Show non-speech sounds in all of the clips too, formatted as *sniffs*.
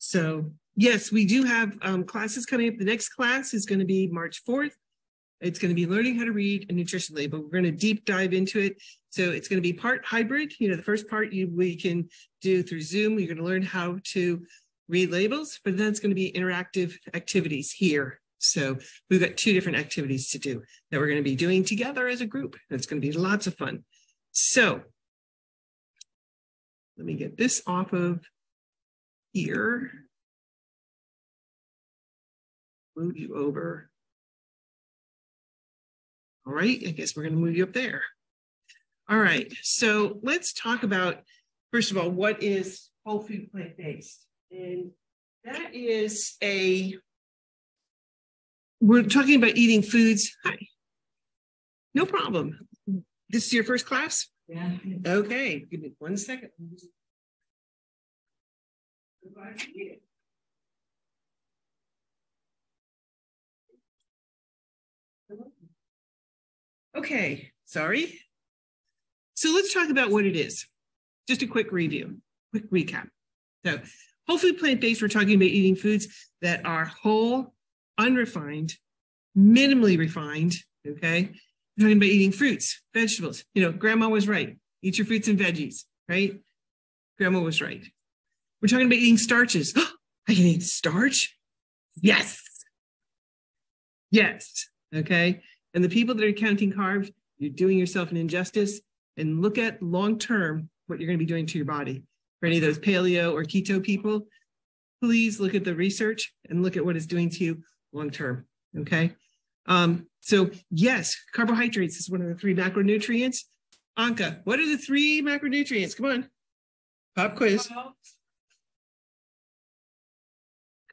So yes, we do have um, classes coming up. The next class is going to be March 4th. It's going to be learning how to read a nutrition label. We're going to deep dive into it. So it's going to be part hybrid. You know, the first part you we can do through Zoom. You're going to learn how to read labels, but then it's going to be interactive activities here. So we've got two different activities to do that we're going to be doing together as a group. It's going to be lots of fun. So let me get this off of here. Move you over. All right, I guess we're going to move you up there. All right, so let's talk about, first of all, what is whole food plant based? And that is a, we're talking about eating foods. Hi. No problem. This is your first class? Yeah. Okay, give me one second. Okay, sorry. So let's talk about what it is. Just a quick review, quick recap. So, whole food plant based, we're talking about eating foods that are whole, unrefined, minimally refined. Okay. We're talking about eating fruits, vegetables. You know, grandma was right. Eat your fruits and veggies, right? Grandma was right. We're talking about eating starches. I can eat starch? Yes. Yes. Okay. And the people that are counting carbs, you're doing yourself an injustice. And look at long term what you're going to be doing to your body. For any of those paleo or keto people, please look at the research and look at what it's doing to you long term. Okay. Um, so, yes, carbohydrates is one of the three macronutrients. Anka, what are the three macronutrients? Come on. Pop quiz.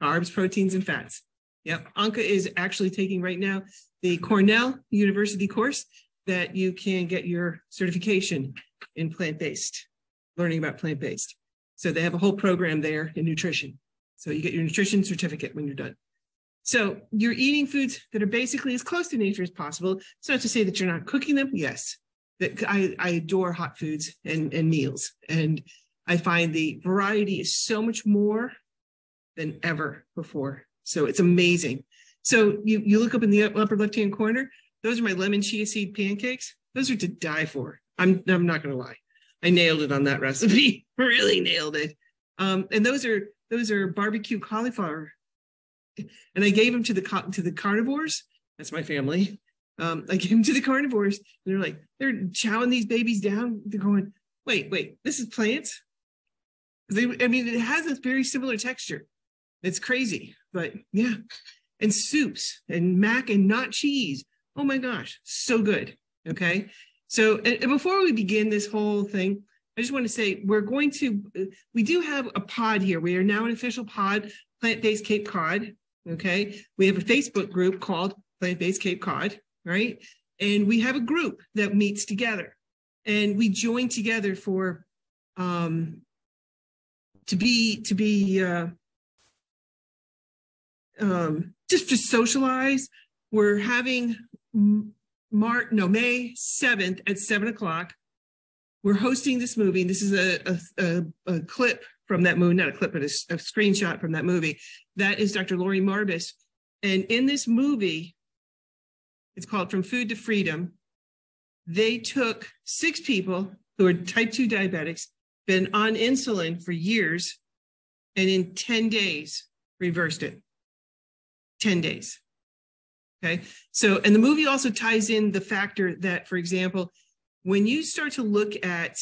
Carbs, proteins, and fats. Yep. Anka is actually taking right now the Cornell University course that you can get your certification in plant based, learning about plant based. So they have a whole program there in nutrition. So you get your nutrition certificate when you're done. So you're eating foods that are basically as close to nature as possible. It's not to say that you're not cooking them. Yes, that I, I adore hot foods and, and meals. And I find the variety is so much more than ever before. So it's amazing. So you, you look up in the upper left-hand corner, those are my lemon chia seed pancakes. Those are to die for. I'm, I'm not going to lie. I nailed it on that *laughs* recipe. really nailed it. Um, and those are those are barbecue cauliflower. And I gave them to the to the carnivores. That's my family. Um, I gave them to the carnivores, they're like, they're chowing these babies down. They're going, wait, wait, this is plants. They, I mean, it has a very similar texture. It's crazy, but yeah. And soups and mac and not cheese. Oh my gosh, so good. Okay. So, and, and before we begin this whole thing, I just want to say we're going to, we do have a pod here. We are now an official pod, Plant Based Cape Cod. Okay. We have a Facebook group called Plant Based Cape Cod, right? And we have a group that meets together and we join together for, um, to be, to be, uh, um, just to socialize. We're having March, no, May 7th at seven o'clock. We're hosting this movie. This is a, a, a, clip from that movie, not a clip, but a, a, screenshot from that movie. That is Dr. Laurie Marbas. And in this movie, it's called From Food to Freedom. They took six people who are type 2 diabetics, been on insulin for years, and in 10 days reversed it. 10 days. Okay. So, and the movie also ties in the factor that, for example, when you start to look at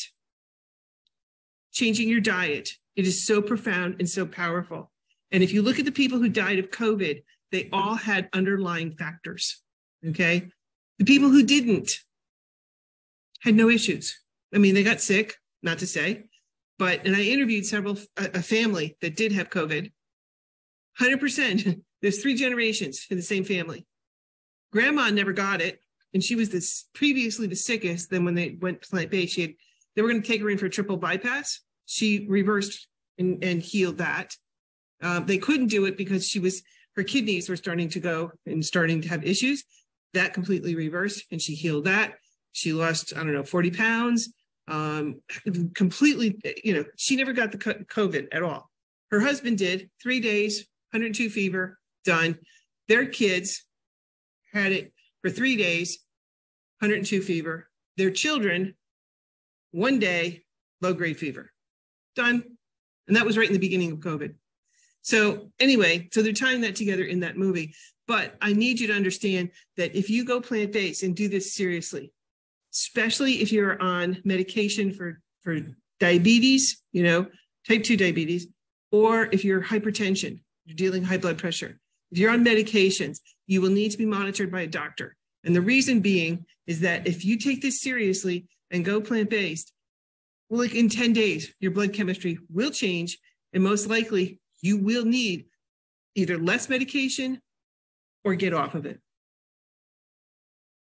changing your diet, it is so profound and so powerful. And if you look at the people who died of COVID, they all had underlying factors. Okay. The people who didn't had no issues. I mean, they got sick, not to say, but, and I interviewed several, a, a family that did have COVID. 100%. *laughs* There's three generations in the same family. Grandma never got it, and she was this previously the sickest. Then when they went plant based, she had they were going to take her in for a triple bypass. She reversed and, and healed that. Um, they couldn't do it because she was her kidneys were starting to go and starting to have issues. That completely reversed, and she healed that. She lost I don't know 40 pounds. Um, completely, you know, she never got the COVID at all. Her husband did three days, 102 fever, done. Their kids had it for three days, 102 fever. Their children, one day, low grade fever, done. And that was right in the beginning of COVID. So, anyway, so they're tying that together in that movie. But I need you to understand that if you go plant based and do this seriously, especially if you're on medication for, for diabetes, you know, type 2 diabetes, or if you're hypertension, you're dealing high blood pressure, if you're on medications, you will need to be monitored by a doctor. And the reason being is that if you take this seriously and go plant based, well, like in 10 days, your blood chemistry will change. And most likely, you will need either less medication or get off of it.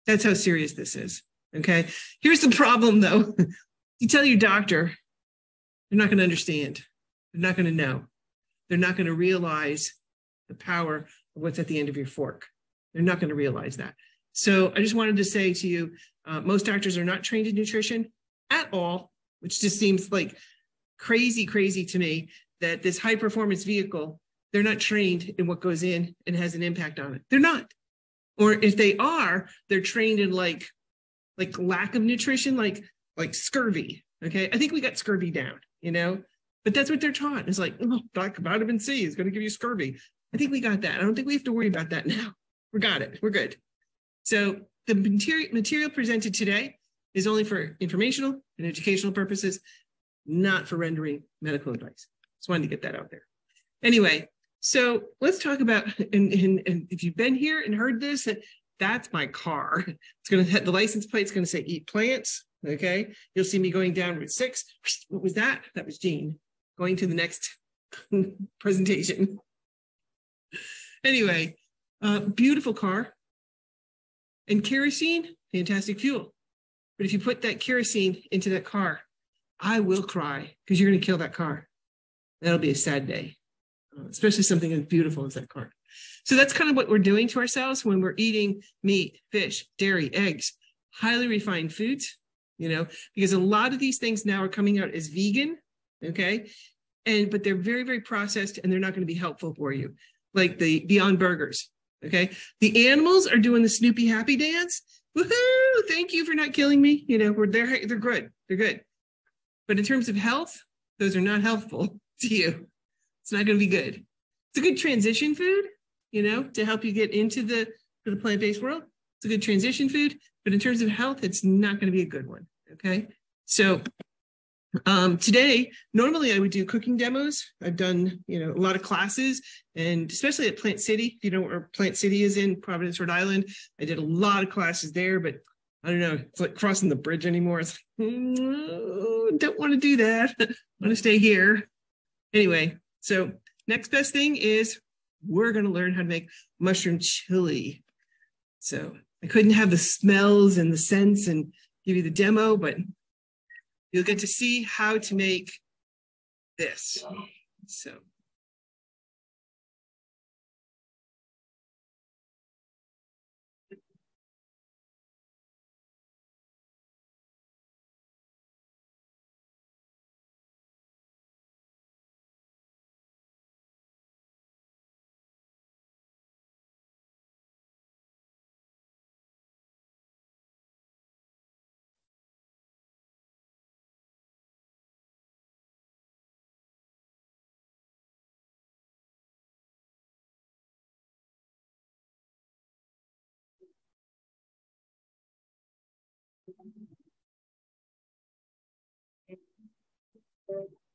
That's how serious this is. Okay. Here's the problem though *laughs* you tell your doctor, they're not going to understand, they're not going to know, they're not going to realize the power of what's at the end of your fork. They're not going to realize that. So I just wanted to say to you, uh, most doctors are not trained in nutrition at all, which just seems like crazy, crazy to me that this high performance vehicle, they're not trained in what goes in and has an impact on it. They're not. Or if they are, they're trained in like, like lack of nutrition, like, like scurvy. Okay. I think we got scurvy down, you know, but that's what they're taught. It's like, oh, vitamin C is going to give you scurvy. I think we got that. I don't think we have to worry about that *laughs* now. We got it. We're good. So the material, material presented today is only for informational and educational purposes, not for rendering medical advice. Just wanted to get that out there. Anyway, so let's talk about, and, and, and if you've been here and heard this, that's my car. It's going to have the license plate. It's going to say eat plants. Okay. You'll see me going down Route 6. What was that? That was Jeanne going to the next *laughs* presentation. Anyway, uh, beautiful car. And kerosene, fantastic fuel. But if you put that kerosene into that car, I will cry because you're going to kill that car. That'll be a sad day, uh, especially something as beautiful as that car. So that's kind of what we're doing to ourselves when we're eating meat, fish, dairy, eggs, highly refined foods, you know, because a lot of these things now are coming out as vegan, okay? And but they're very, very processed and they're not going to be helpful for you like the Beyond Burgers. Okay. The animals are doing the Snoopy happy dance. Woohoo! Thank you for not killing me. You know, we're they're they're good. They're good. But in terms of health, those are not helpful *laughs* to you. It's not going to be good. It's a good transition food, you know, to help you get into the the plant-based world. It's a good transition food, but in terms of health, it's not going to be a good one. Okay. So um, today, normally I would do cooking demos. I've done, you know, a lot of classes and especially at Plant City, you know where Plant City is in Providence, Rhode Island. I did a lot of classes there, but I don't know, it's like crossing the bridge anymore. It's like, mm, don't want to do that. I want to stay here. Anyway, so next best thing is we're going to learn how to make mushroom chili. So I couldn't have the smells and the scents and give you the demo, but you'll get to see how to make this. So. Thank you.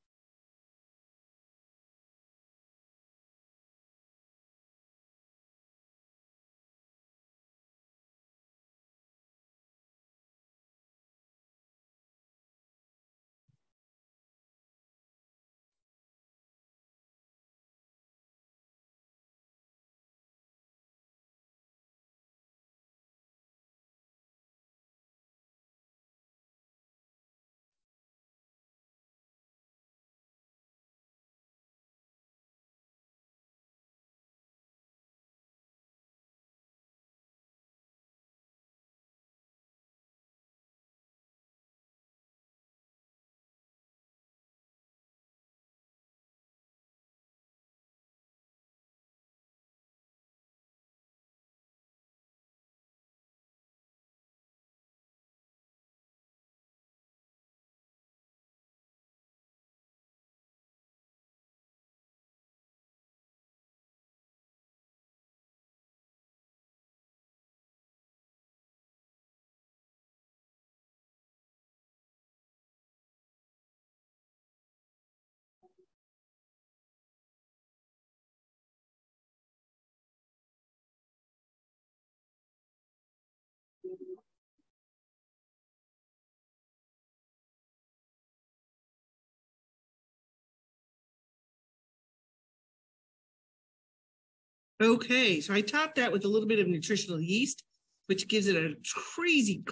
Okay, so I topped that with a little bit of nutritional yeast, which gives it a crazy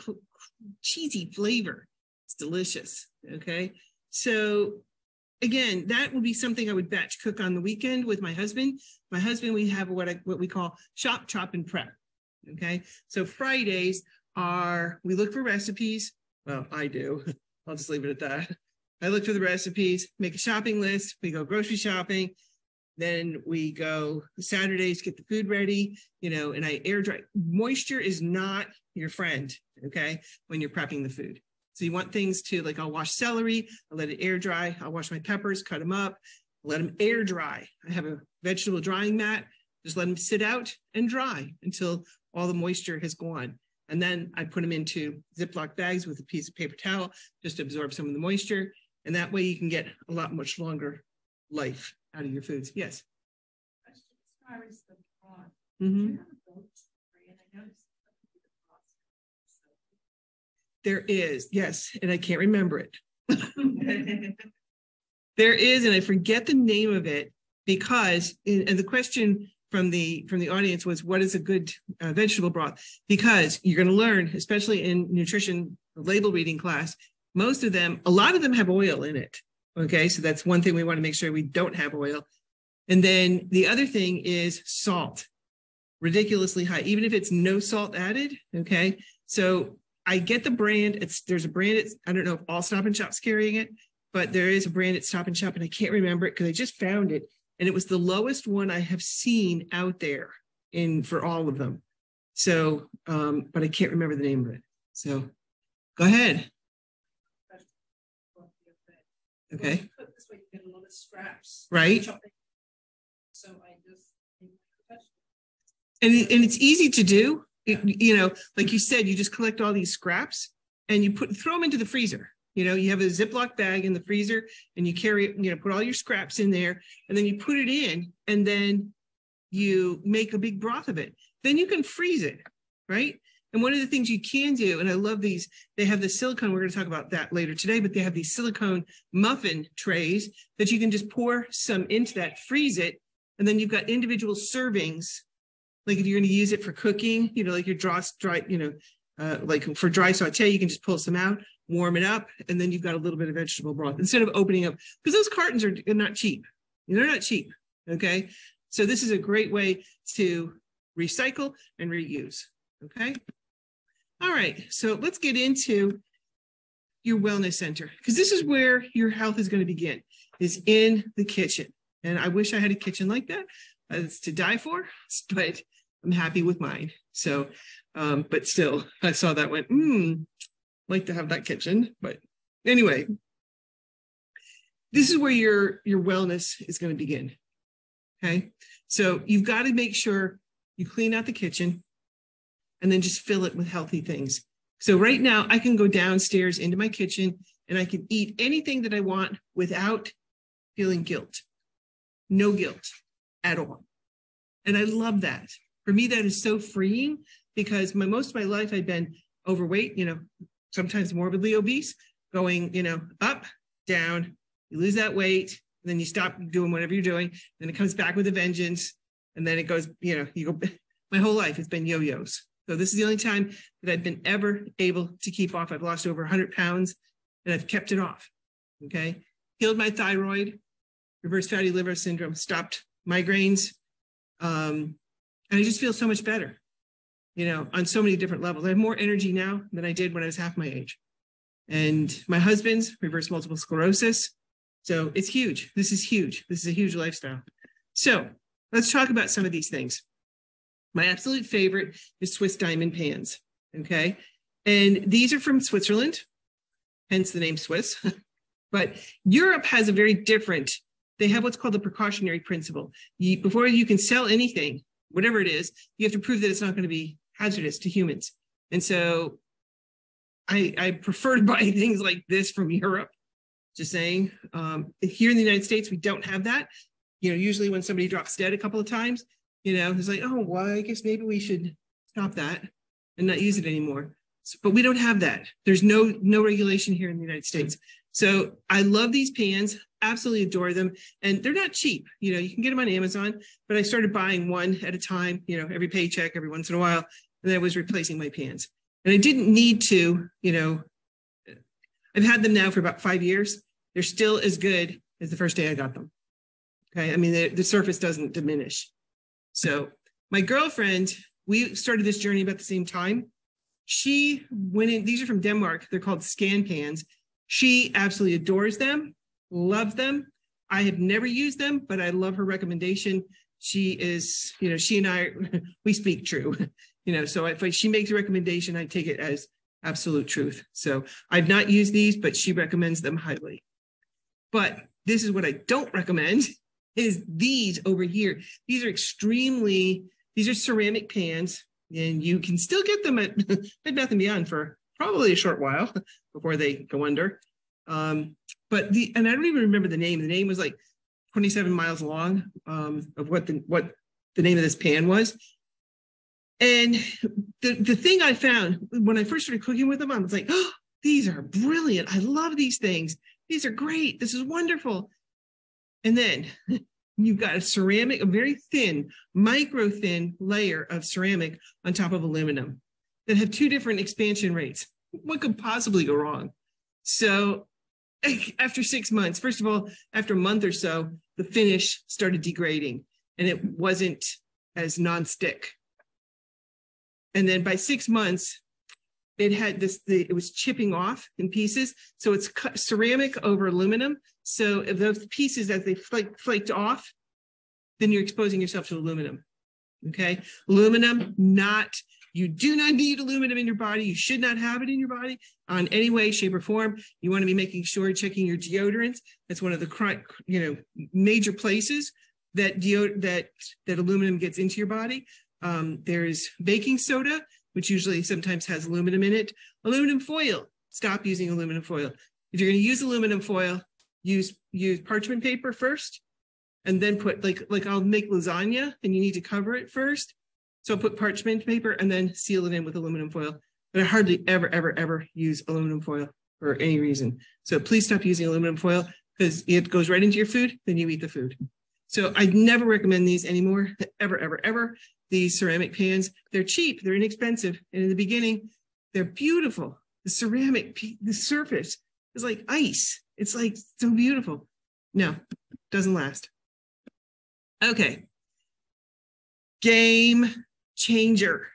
cheesy flavor. It's delicious. Okay, so again, that would be something I would batch cook on the weekend with my husband. My husband, we have what I, what we call shop, chop, and prep. Okay, so Fridays are we look for recipes. Well, I do. *laughs* I'll just leave it at that. I look for the recipes, make a shopping list. We go grocery shopping. Then we go Saturdays, get the food ready, you know, and I air dry. Moisture is not your friend, okay, when you're prepping the food. So you want things to like I'll wash celery, I'll let it air dry, I'll wash my peppers, cut them up, let them air dry. I have a vegetable drying mat, just let them sit out and dry until all the moisture has gone. And then I put them into Ziploc bags with a piece of paper towel just to absorb some of the moisture. And that way you can get a lot much longer life out of your foods. Yes. Mm-hmm. There is, yes, and I can't remember it. *laughs* there is, and I forget the name of it because, and the question from the from the audience was, "What is a good uh, vegetable broth?" Because you're going to learn, especially in nutrition label reading class, most of them, a lot of them have oil in it. Okay, so that's one thing we want to make sure we don't have oil. And then the other thing is salt, ridiculously high, even if it's no salt added. Okay, so I get the brand. It's there's a brand. It's I don't know if all Stop and Shop's carrying it, but there is a brand at Stop and Shop, and I can't remember it because I just found it, and it was the lowest one I have seen out there in for all of them. So, um, but I can't remember the name of it. So, go ahead. Okay. Right. So I just. And, and it's easy to do you know, like you said, you just collect all these scraps and you put throw them into the freezer. You know, you have a Ziploc bag in the freezer and you carry it, you know, put all your scraps in there and then you put it in and then you make a big broth of it. Then you can freeze it, right? And one of the things you can do, and I love these, they have the silicone, we're going to talk about that later today, but they have these silicone muffin trays that you can just pour some into that, freeze it, and then you've got individual servings like if you're going to use it for cooking, you know, like your dry, dry you know, uh, like for dry saute, you can just pull some out, warm it up, and then you've got a little bit of vegetable broth instead of opening up because those cartons are not cheap. They're not cheap. Okay. So this is a great way to recycle and reuse. Okay. All right. So let's get into your wellness center because this is where your health is going to begin is in the kitchen. And I wish I had a kitchen like that. It's to die for, *laughs* but I'm happy with mine. So, um, but still, *laughs* I saw that went, hmm, like to have that kitchen. But anyway, this is where your your wellness is going to begin. Okay, so you've got to make sure you clean out the kitchen, and then just fill it with healthy things. So right now, I can go downstairs into my kitchen and I can eat anything that I want without feeling guilt. No guilt at all. And I love that for me, that is so freeing because my most of my life I've been overweight, you know, sometimes morbidly obese, going, you know, up, down, you lose that weight, then you stop doing whatever you're doing, then it comes back with a vengeance, and then it goes, you know, you go *laughs* my whole life has been yo-yos. So this is the only time that I've been ever able to keep off. I've lost over 100 pounds and I've kept it off. Okay. Healed my thyroid, reverse fatty liver syndrome, stopped migraines, um, and I just feel so much better, you know, on so many different levels. I have more energy now than I did when I was half my age. And my husband's reverse multiple sclerosis. So it's huge. This is huge. This is a huge lifestyle. So let's talk about some of these things. My absolute favorite is Swiss diamond pans. Okay. And these are from Switzerland, hence the name Swiss. *laughs* but Europe has a very different, they have what's called the precautionary principle. You, before you can sell anything, whatever it is, you have to prove that it's not going to be hazardous to humans. And so I, I prefer to *laughs* buy things like this from Europe. Just saying, um, here in the United States, we don't have that. You know, usually when somebody drops dead a couple of times, you know, it's like, oh, well, I guess maybe we should stop that and not use it anymore. So, but we don't have that. There's no no regulation here in the United States. So I love these pans, absolutely adore them. And they're not cheap. You know, you can get them on Amazon, but I started buying one at a time, you know, every paycheck, every once in a while. And I was replacing my pans. And I didn't need to, you know, I've had them now for about five years. They're still as good as the first day I got them. Okay. I mean, the, the surface doesn't diminish. So my girlfriend, we started this journey about the same time. She went in, these are from Denmark. They're called Scanpans. She absolutely adores them, loves them. I have never used them, but I love her recommendation. She is, you know, she and I, *laughs* we speak true, *laughs* you know, so if she makes a recommendation, I take it as absolute truth. So I've not used these, but she recommends them highly. But this is what I don't recommend is these over here. These are extremely, these are ceramic pans and you can still get them at *laughs* Bed Bath & Beyond for probably a short while *laughs* before they go under. Um, but the, and I don't even remember the name. The name was like 27 miles long um, of what the, what the name of this pan was. And the, the thing I found when I first started cooking with them, I was like, oh, *gasps* these are brilliant. I love these things. These are great. This is wonderful. And then *laughs* you've got a ceramic, a very thin, micro thin layer of ceramic on top of aluminum that have two different expansion rates. What could possibly go wrong? So *laughs* after six months, first of all, after a month or so, the finish started degrading and it wasn't as nonstick. And then by six months, it had this, the, it was chipping off in pieces. So it's ceramic over aluminum. So if those pieces, as they flake, flaked off, then you're exposing yourself to aluminum. Okay. Aluminum, not, you do not need aluminum in your body. You should not have it in your body on any way, shape, or form. You want to be making sure checking your deodorants. That's one of the you know major places that deod- that that aluminum gets into your body. Um, there's baking soda which usually sometimes has aluminum in it. Aluminum foil, stop using aluminum foil. If you're going to use aluminum foil, use use parchment paper first, and then put like like I'll make lasagna, and you need to cover it first. So put parchment paper and then seal it in with aluminum foil. But I hardly ever, ever, ever use aluminum foil for any reason. So please stop using aluminum foil because it goes right into your food, then you eat the food. So I never recommend these anymore, ever, ever, ever these ceramic pans. They're cheap, they're inexpensive. And in the beginning, they're beautiful. The ceramic, the surface is like ice. It's like so beautiful. No, doesn't last. Okay. Game changer.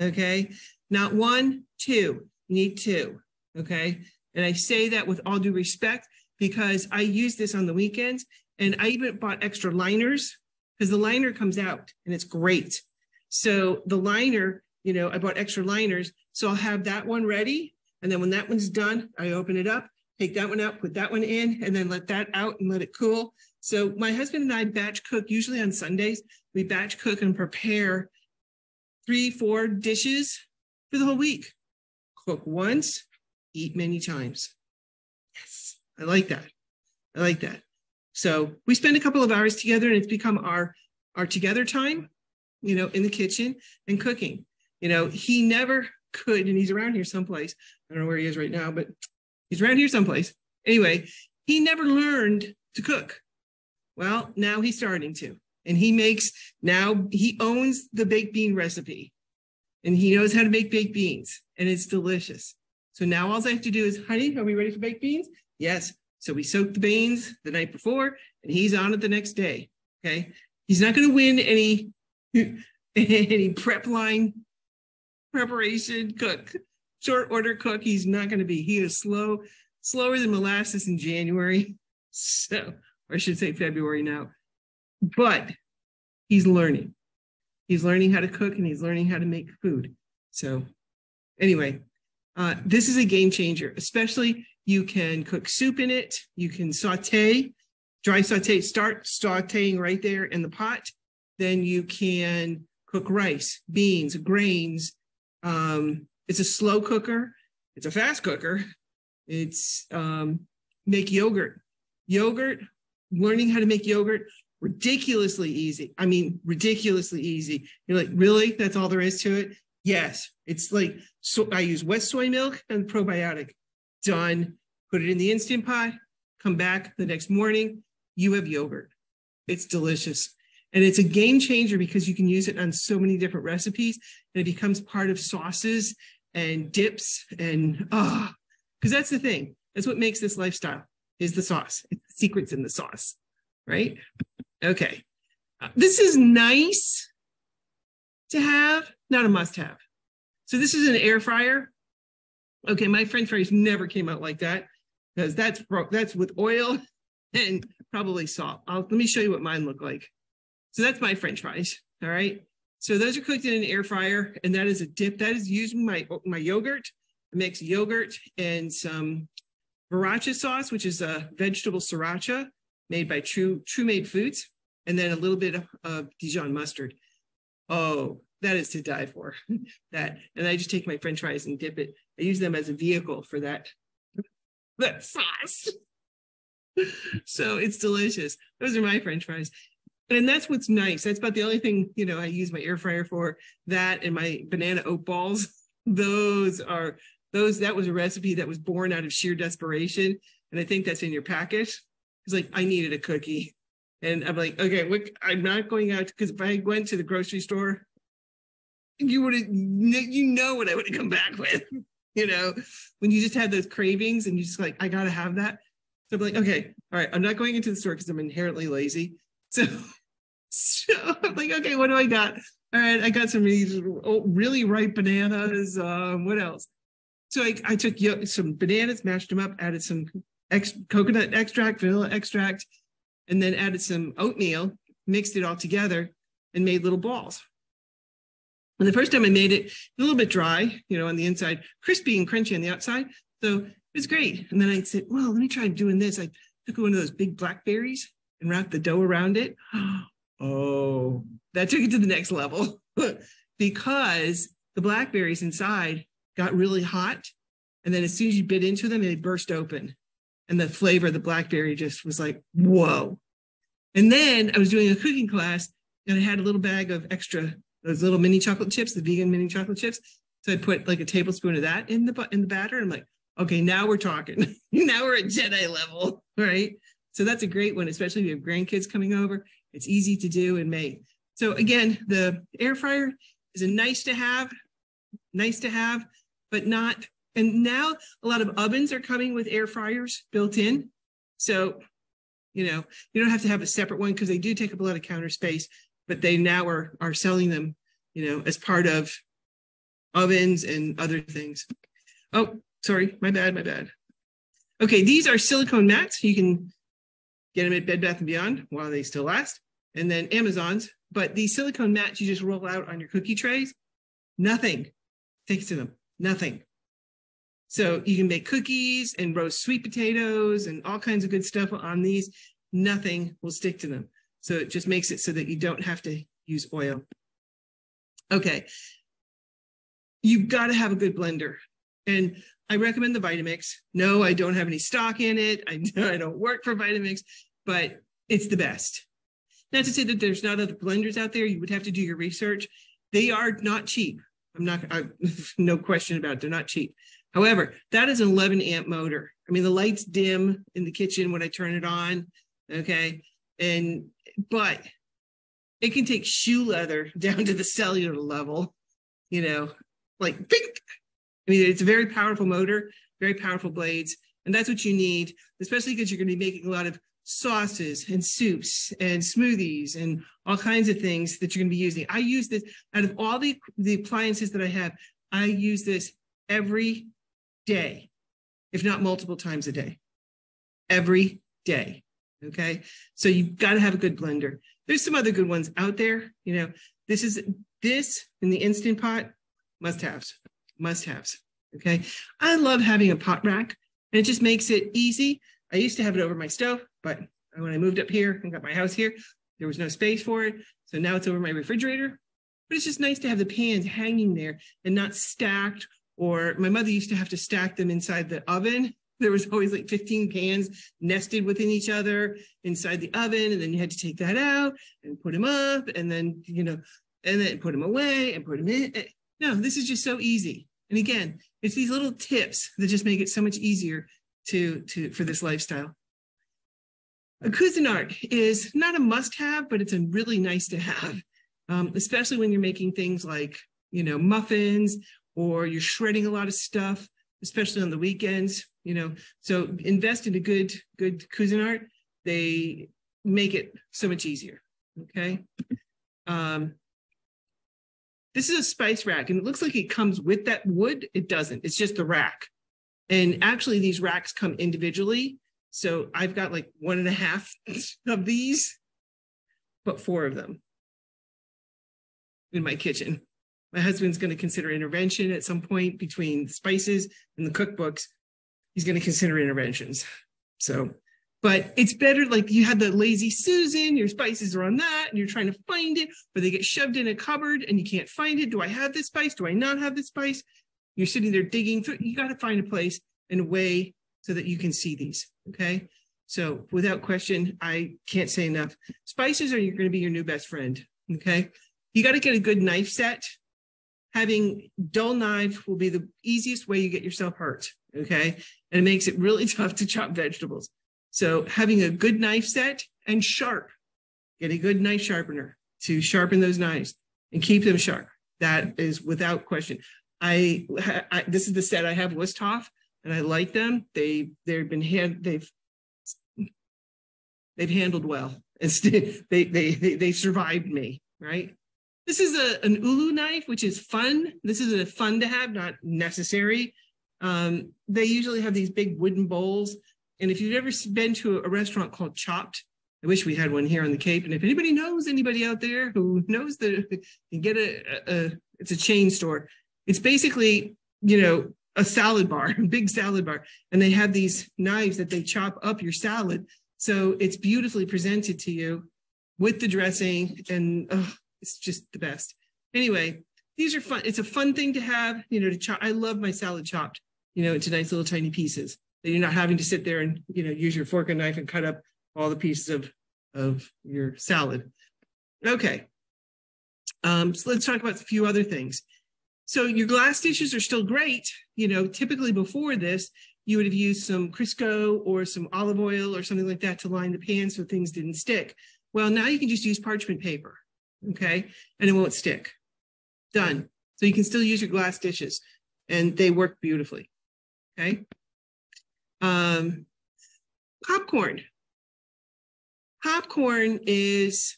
Okay. Not one, two. You need two. Okay. And I say that with all due respect because I use this on the weekends and I even bought extra liners because the liner comes out and it's great. So the liner, you know, I bought extra liners. So I'll have that one ready. And then when that one's done, I open it up, take that one out, put that one in, and then let that out and let it cool. So my husband and I batch cook usually on Sundays. We batch cook and prepare three, four dishes for the whole week. Cook once, eat many times. Yes, I like that. I like that. So we spend a couple of hours together and it's become our our together time, you know, in the kitchen and cooking. You know, he never could, and he's around here someplace. I don't know where he is right now, but he's around here someplace. Anyway, he never learned to cook. Well, now he's starting to. And he makes now he owns the baked bean recipe and he knows how to make baked beans and it's delicious. So now all I have to do is, honey, are we ready for baked beans? Yes. So we soak the beans the night before and he's on it the next day. Okay. He's not going to win any, *laughs* any prep line preparation cook, short order cook. He's not going to be. He is slow, slower than molasses in January. *laughs* So, or I should say February now. But he's learning. He's learning how to cook and he's learning how to make food. So, anyway, uh, this is a game changer, especially you can cook soup in it. You can saute, dry saute, start sauteing right there in the pot. Then you can cook rice, beans, grains. Um, it's a slow cooker. It's a fast cooker. It's um, make yogurt. Yogurt, learning how to make yogurt, ridiculously easy. I mean, ridiculously easy. You're like, really? That's all there is to it? Yes. It's like, so I use wet soy milk and probiotic done. put it in the Instant Pot, come back the next morning, you have yogurt. It's delicious. And it's a game changer because you can use it on so many different recipes and it becomes part of sauces and dips and ah, oh, because that's the thing. That's what makes this lifestyle is the sauce. It's the secrets in the sauce, right? Okay. Uh, this is nice to have, not a must have. So this is an air fryer. Okay, my french fries never came out like that because that's that's with oil *laughs* and probably salt. I'll, let me show you what mine look like. So that's my french fries, all right? So those are cooked in an air fryer and that is a dip. That is using my, my yogurt. I mix yogurt and some Sriracha sauce, which is a vegetable sriracha made by True True Made Foods, and then a little bit of, of Dijon mustard. Oh, that is to die for. *laughs* that, and I just take my French fries and dip it. I use them as a vehicle for that that sauce. so it's delicious. Those are my French fries. And that's what's nice. That's about the only thing, you know, I use my air fryer for. That and my banana oat balls. *laughs* Those are those that was a recipe that was born out of sheer desperation and i think that's in your package it's like i needed a cookie and i'm like okay i'm not going out because if i went to the grocery store you would have you know what i would have come back with you know when you just had those cravings and you just like i gotta have that. So i'm like okay all right i'm not going into the store because i'm inherently lazy. So *laughs* so i'm like okay what do i got? All right i got some really ripe bananas um, what else? So I, I took some bananas, mashed them up, added some ex- coconut extract, vanilla extract, and then added some oatmeal, mixed it all together, and made little balls. And the first time I made it, a little bit dry, you know, on the inside, crispy and crunchy on the outside. So it was great. And then I said, well, let me try doing this. I took one of those big blackberries and wrapped the dough around it. *gasps* Oh, that took it to the next level *laughs* because the blackberries inside got really hot. And then as soon as you bit into them, they burst open. And the flavor of the blackberry just was like, whoa. And then I was doing a cooking class and I had a little bag of extra, those little mini chocolate chips, the vegan mini chocolate chips. So I put like a tablespoon of that in the in the batter. And I'm like, okay, now we're talking. *laughs* now we're at Jedi level, right? So that's a great one, especially if you have grandkids coming over. It's easy to do and make. So again, the air fryer is a nice to have, nice to have, but not. And now a lot of ovens are coming with air fryers built in. So, you know, you don't have to have a separate one because they do take up a lot of counter space, but they now are, are selling them, you know, as part of ovens and other things. Oh, sorry, my bad, my bad. Okay, these are silicone mats. You can get them at Bed Bath & Beyond while they still last, and then Amazon's. But these silicone mats you just roll out on your cookie trays, nothing takes to them nothing. So you can make cookies and roast sweet potatoes and all kinds of good stuff on these. Nothing will stick to them. So it just makes it so that you don't have to use oil. Okay. You've got to have a good blender. And I recommend the Vitamix. No, I don't have any stock in it. I, *laughs* I don't work for Vitamix, but it's the best. Not to say that there's not other blenders out there. You would have to do your research. They are not cheap. I'm not, I, *laughs* no question about it. They're not cheap. However, that is an 11 amp motor. I mean, the lights dim in the kitchen when I turn it on. Okay. And, but it can take shoe leather *laughs* down to the cellular level, you know, like pink. I mean, it's a very powerful motor, very powerful blades. And that's what you need, especially because you're going to be making a lot of sauces and soups and smoothies and all kinds of things that you're going to be using. I use this out of all the, the appliances that I have, I use this every day, if not multiple times a day, every day. Okay. So you've got to have a good blender. There's some other good ones out there. You know, this is this in the Instant Pot, must haves, must haves. Okay. I love having a pot rack and it just makes it easy. I used to have it over my stove. But when I moved up here and got my house here, there was no space for it. So now it's over my refrigerator. But it's just nice to have the pans hanging there and not stacked. Or my mother used to have to stack them inside the oven. There was always like 15 pans nested within each other inside the oven. And then you had to take that out and put them up and then, you know, and then put them away and put them in. No, this is just so easy. And again, it's these little tips that just make it so much easier to, to for this lifestyle. A Cuisinart is not a must-have, but it's a really nice to have, um, especially when you're making things like, you know, muffins or you're shredding a lot of stuff, especially on the weekends, you know. So invest in a good, good Cuisinart. They make it so much easier. Okay. Um, this is a spice rack, and it looks like it comes with that wood. It doesn't. It's just the rack. And actually, these racks come individually. So I've got like one and a half *laughs* of these, but four of them in my kitchen. My husband's going to consider intervention at some point between the spices and the cookbooks. He's going to consider interventions. So but it's better like you had the lazy Susan, your spices are on that, and you're trying to find it, but they get shoved in a cupboard and you can't find it. Do I have this spice? Do I not have this spice? You're sitting there digging through. You got to find a place and a way so that you can see these. Okay. So without question, I can't say enough. Spices are going to be your new best friend. Okay. You got to get a good knife set. Having dull knives will be the easiest way you get yourself hurt. Okay. And it makes it really *laughs* tough to chop vegetables. So having a good knife set and sharp, get a good knife sharpener to sharpen those knives and keep them sharp. That is without question. I, I this is the set I have Wusthof, and I like them. They they've been hand they've they've handled well. It's, *laughs* they, they they they survived me right. This is a an ulu knife, which is fun. This is a fun to have, not necessary. Um, they usually have these big wooden bowls and if you've ever been to a restaurant called Chopt, I wish we had one here on the Cape. And if anybody knows anybody out there who knows that you get a, a, it's a chain store. It's basically, you know, a salad bar, a *laughs* big salad bar. And they have these knives that they chop up your salad. So it's beautifully presented to you with the dressing. And oh, it's just the best. Anyway, these are fun. It's a fun thing to have, you know, to chop. I love my salad chopped, you know, into nice little tiny pieces that you're not having to sit there and you know use your fork and knife and cut up all the pieces of of your salad. Okay. Um, so let's talk about a few other things. So your glass dishes are still great. You know, typically before this, you would have used some Crisco or some olive oil or something like that to line the pan so things didn't stick. Well, now you can just use parchment paper, okay? And it won't stick. Done. So you can still use your glass dishes and they work beautifully, okay? Um, popcorn. Popcorn is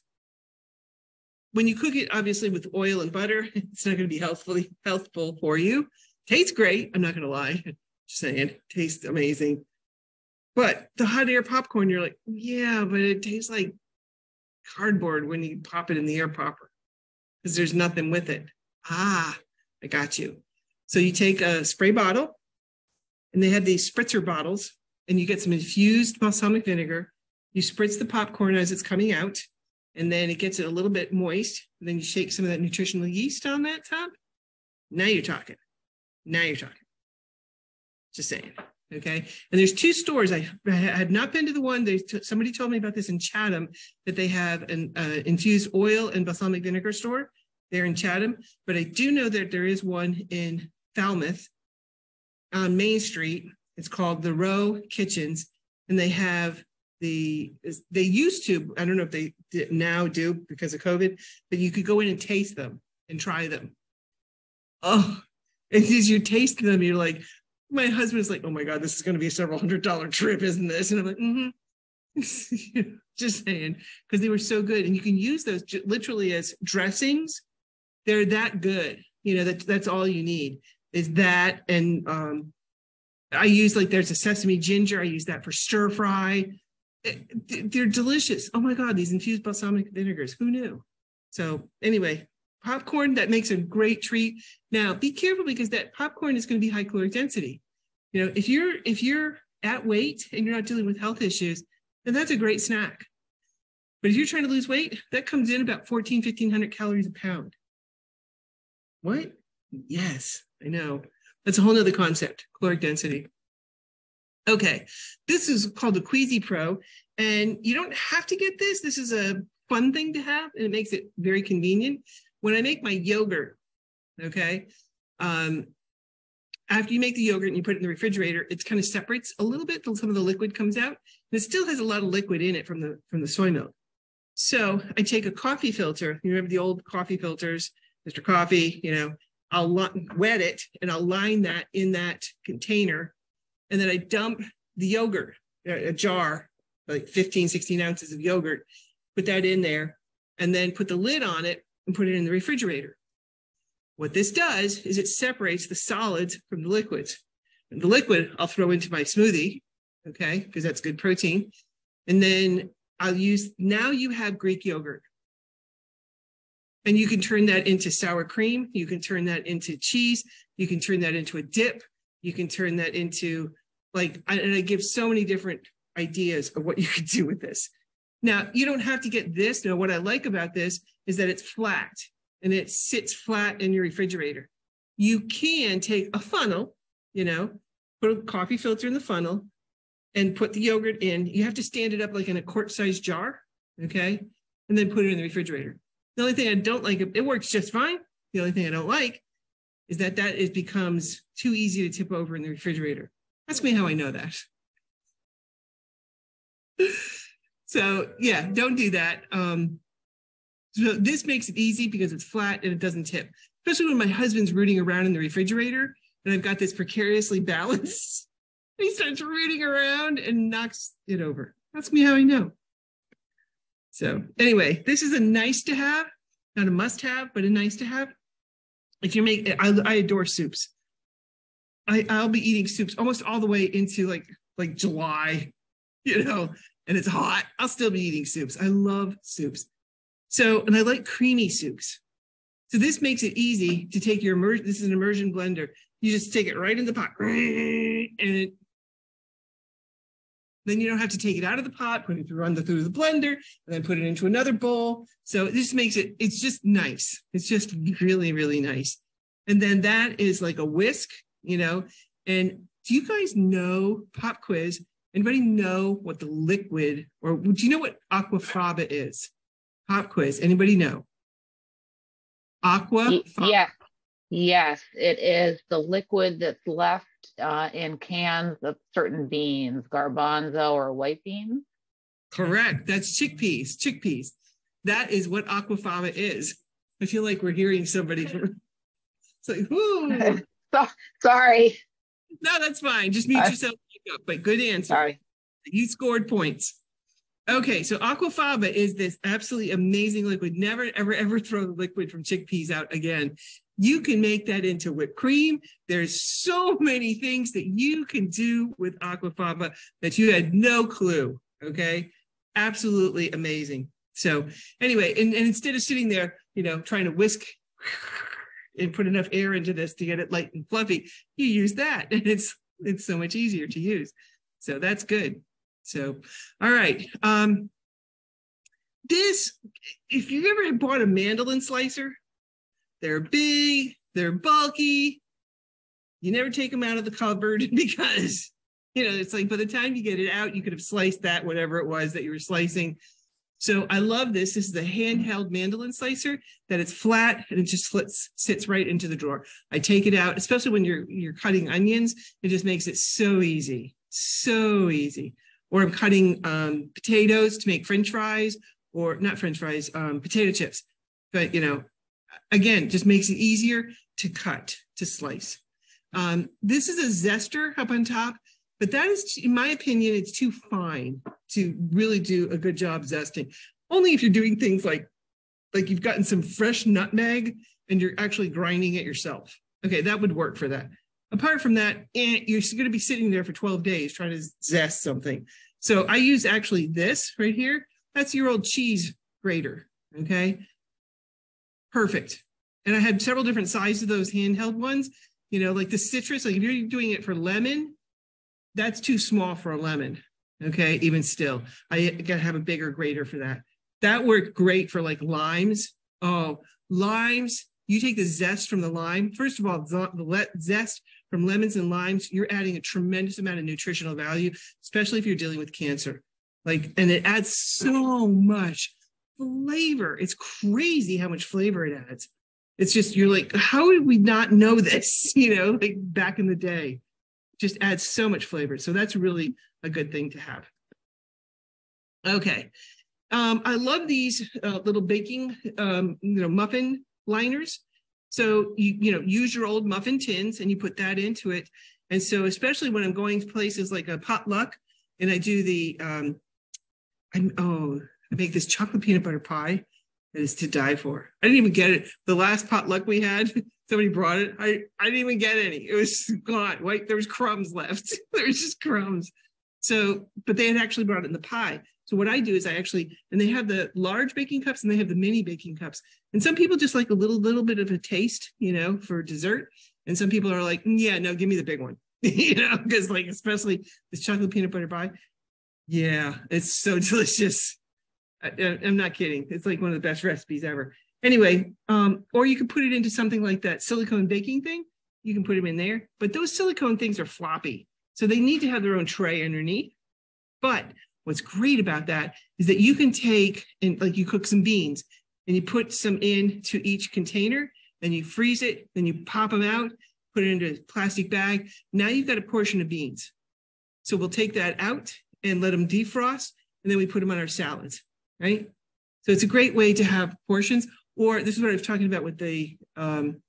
when you cook it, obviously with oil and butter, *laughs* it's not going to be healthfully healthful for you. Tastes great. I'm not going to lie. Just saying, tastes amazing. But the hot air popcorn, you're like, yeah, but it tastes like cardboard when you pop it in the air popper because there's nothing with it. Ah, I got you. So you take a spray bottle, and they have these spritzer bottles, and you get some infused balsamic vinegar. You spritz the popcorn as it's coming out, and then it gets it a little bit moist. And then you shake some of that nutritional yeast on that top. Now you're talking. Now you're talking. Just saying. Okay. And there's two stores. I, I had not been to the one. They t- somebody told me about this in Chatham that they have an uh, infused oil and balsamic vinegar store there in Chatham. But I do know that there is one in Falmouth on Main Street. It's called the Row Kitchens, and they have the they used to. I don't know if they now do because of COVID, but you could go in and taste them and try them. Oh, and as you taste them, you're like, my husband's like, oh my god, this is going to be a several hundred dollar trip, isn't this? And I'm like, mm-hmm. *laughs* just saying, because they were so good, and you can use those literally as dressings. They're that good. You know that that's all you need is that and um, I use like there's a sesame ginger. I use that for stir fry. they're delicious. Oh my god, these infused balsamic vinegars. Who knew? So anyway, popcorn that makes a great treat. Now be careful because that popcorn is going to be high caloric density. You know, if you're if you're at weight and you're not dealing with health issues, then that's a great snack. But if you're trying to lose weight, that comes in about 14, 1500 calories a pound. What? Yes. I know. That's a whole nother concept, caloric density. Okay, this is called the Cuisipro, and you don't have to get this. This is a fun thing to have, and it makes it very convenient. When I make my yogurt, okay, um, after you make the yogurt and you put it in the refrigerator, it kind of separates a little bit. Some of the liquid comes out. And it still has a lot of liquid in it from the from the soy milk. So I take a coffee filter. You remember the old coffee filters, Mr. Coffee, you know, I'll wet it and I'll line that in that container. And then I dump the yogurt, uh, a jar, like 15, 16 ounces of yogurt, put that in there, and then put the lid on it and put it in the refrigerator. What this does is it separates the solids from the liquids. And the liquid I'll throw into my smoothie, okay, because that's good protein. And then I'll use, now you have Greek yogurt. And you can turn that into sour cream. You can turn that into cheese. You can turn that into a dip. You can turn that into like, and I give so many different ideas of what you could do with this. Now, you don't have to get this. Now, what I like about this is that it's flat and it sits flat in your refrigerator. You can take a funnel, you know, put a coffee filter in the funnel and put the yogurt in. You have to stand it up like in a quart sized jar, okay? And then put it in the refrigerator. The only thing I don't like, it works just fine. The only thing I don't like is that that it becomes too easy to tip over in the refrigerator. Ask me how I know that. *laughs* so yeah, don't do that. Um, so this makes it easy because it's flat and it doesn't tip, especially when my husband's rooting around in the refrigerator and I've got this precariously balanced. *laughs* he starts rooting around and knocks it over. Ask me how I know. So anyway, this is a nice to have, not a must have, but a nice to have. If you make, I, I adore soups. I, I'll be eating soups almost all the way into like like July, *laughs* you know, and it's hot. I'll still be eating soups. I love soups. So, and I like creamy soups. So this makes it easy to take your immersion. This is an immersion blender. You just take it right in the pot, *laughs* and it then you don't have to take it out of the pot, put it through, run the, through the blender, and then put it into another bowl. So this makes it, it's just nice. It's just really, really nice. And then that is like a whisk, you know. And do you guys know, pop quiz, anybody know what the liquid, or do you know what aquafaba is? Pop quiz, anybody know? Aqua? Yeah. Yes, it is the liquid that's left uh, in cans of certain beans, garbanzo or white beans. Correct. That's chickpeas. Chickpeas. That is what aquafaba is. I feel like we're hearing somebody from. *laughs* It's like, whoo. *laughs* so, sorry. No, that's fine. Just mute uh, yourself up. But good answer. Sorry. You scored points. Okay, so aquafaba is this absolutely amazing liquid. Never, ever, ever throw the liquid from chickpeas out again. You can make that into whipped cream. There's so many things that you can do with aquafaba that you had no clue. Okay. Absolutely amazing. So anyway, and, and instead of sitting there, you know, trying to whisk and put enough air into this to get it light and fluffy, you use that. *laughs* And it's it's so much easier to use. So that's good. So all right. Um this, if you've ever bought a mandolin slicer, they're big, they're bulky. You never take them out of the cupboard *laughs* because, you know, it's like by the time you get it out, you could have sliced that, whatever it was that you were slicing. So I love this. This is a handheld mandolin slicer that it's flat and it just sits right into the drawer. I take it out, especially when you're you're cutting onions. It just makes it so easy, so easy. Or I'm cutting um, potatoes to make French fries, or not French fries, um, potato chips. But you know, again, just makes it easier to cut, to slice. Um, this is a zester up on top, but that is, in my opinion, it's too fine to really do a good job zesting. Only if you're doing things like, like you've gotten some fresh nutmeg and you're actually grinding it yourself. Okay, that would work for that. Apart from that, eh, you're going to be sitting there for 12 days trying to zest something. So I use actually this right here. That's your old cheese grater. Okay perfect. And I had several different sizes of those handheld ones. You know, like the citrus, like if you're doing it for lemon, that's too small for a lemon. Okay, even still, I gotta have a bigger grater for that. That worked great for like limes. Oh, limes, you take the zest from the lime. First of all, the zest from lemons and limes, you're adding a tremendous amount of nutritional value, especially if you're dealing with cancer. Like, and it adds so much flavor. It's crazy how much flavor it adds. It's just, you're like, how did we not know this? *laughs* You know, like back in the day, just adds so much flavor. So that's really a good thing to have. Okay. Um, I love these uh, little baking, um, you know, muffin liners. So you, you know, use your old muffin tins and you put that into it. And so, especially when I'm going to places like a potluck and I do the, um, I, oh, I make this chocolate peanut butter pie that is to die for. I didn't even get it. The last potluck we had, *laughs* somebody brought it. I, I didn't even get any. It was gone. White, there was crumbs left. *laughs* there was just crumbs. So, but they had actually brought it in the pie. So what I do is I actually, and they have the large baking cups and they have the mini baking cups. And some people just like a little, little bit of a taste, you know, for dessert. And some people are like, mm, yeah, no, give me the big one, *laughs* you know, because like, especially this chocolate peanut butter pie. Yeah, it's so delicious. I, am not kidding. It's like one of the best recipes ever. Anyway, um, or you could put it into something like that silicone baking thing. You can put them in there, but those silicone things are floppy. So they need to have their own tray underneath. But What's great about that is that you can take and like you cook some beans and you put some in to each container, then you freeze it, then you pop them out, put it into a plastic bag. Now you've got a portion of beans. So we'll take that out and let them defrost, and then we put them on our salads, right? So it's a great way to have portions. Or this is what I was talking about with the um,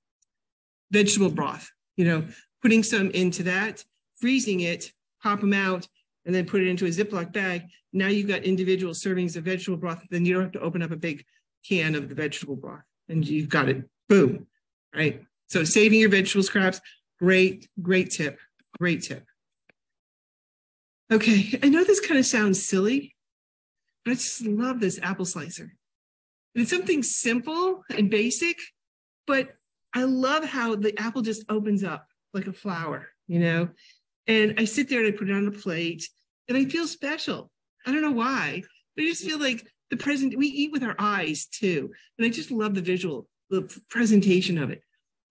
vegetable broth, you know, putting some into that, freezing it, pop them out, and then put it into a Ziploc bag. Now you've got individual servings of vegetable broth. Then you don't have to open up a big can of the vegetable broth and you've got it. Boom. Right. So saving your vegetable scraps, great, great tip. Great tip. Okay. I know this kind of sounds silly, I just love this apple slicer. And it's something simple and basic, but I love how the apple just opens up like a flower, you know? And I sit there and I put it on a plate and I feel special. I don't know why, but I just feel like the present, we eat with our eyes too. And I just love the visual, the presentation of it.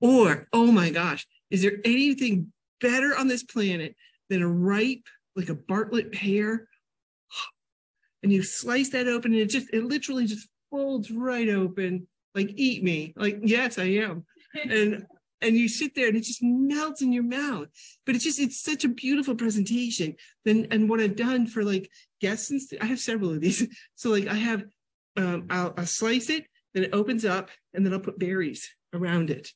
Or, oh my gosh, is there anything better on this planet than a ripe, like a Bartlett pear? And you slice that open and it just, it literally just folds right open. Like, eat me. Like, yes, I am. And *laughs* and you sit there and it just melts in your mouth. But it's just it's such a beautiful presentation. Then and what I've done for like guests, and I have several of these. *laughs* So like I have, um, I'll, I'll slice it, then it opens up, and then I'll put berries around it,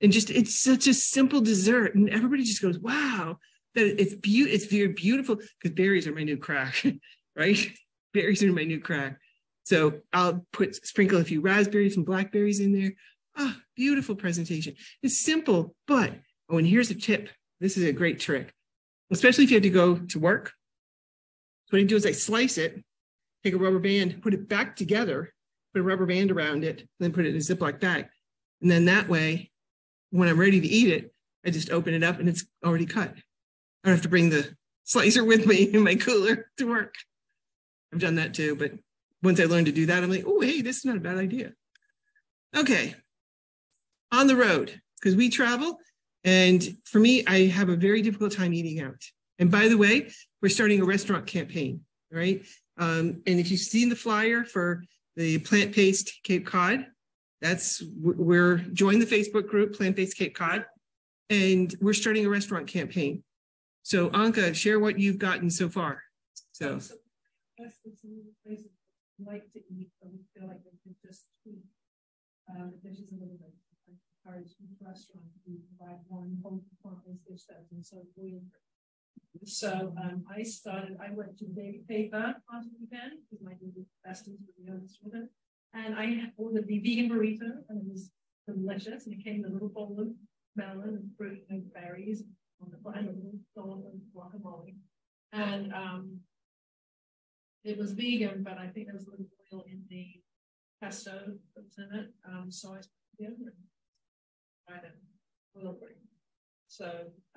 and just it's such a simple dessert, and everybody just goes, wow, that it's beautiful. It's very beautiful because berries are my new crack, *laughs* right? Berries are my new crack. So I'll put sprinkle a few raspberries and blackberries in there. Ah, beautiful presentation. It's simple, but oh, and here's a tip. This is a great trick, especially if you have to go to work. So what I do is I slice it, take a rubber band, put it back together, put a rubber band around it, then put it in a Ziploc bag. And then that way, when I'm ready to eat it, I just open it up and it's already cut. I don't have to bring the slicer with me *laughs* in my cooler to work. I've done that too, but once I learned to do that, I'm like, oh, hey, this is not a bad idea. Okay, on the road because we travel. And for me, I have a very difficult time eating out. And by the way, we're starting a restaurant campaign, right? Um, and if you've seen the flyer for the plant based Cape Cod, that's we're join the Facebook group Plant Based Cape Cod, and we're starting a restaurant campaign. So Anka, share what you've gotten so far. So. Like to eat, but we feel like we could just tweak um, the dishes a little bit I encourage each restaurant to provide one home performance dish that's in so So um, I started, I went to Daily Paper last weekend because my the best with the others with it. And I ordered the vegan burrito and it was delicious. And it came in a little bowl of melon and fruit and berries on the and a little salt and guacamole. And um, it was vegan, but I think there was a little oil in the pesto that was in it. Um, so I put it so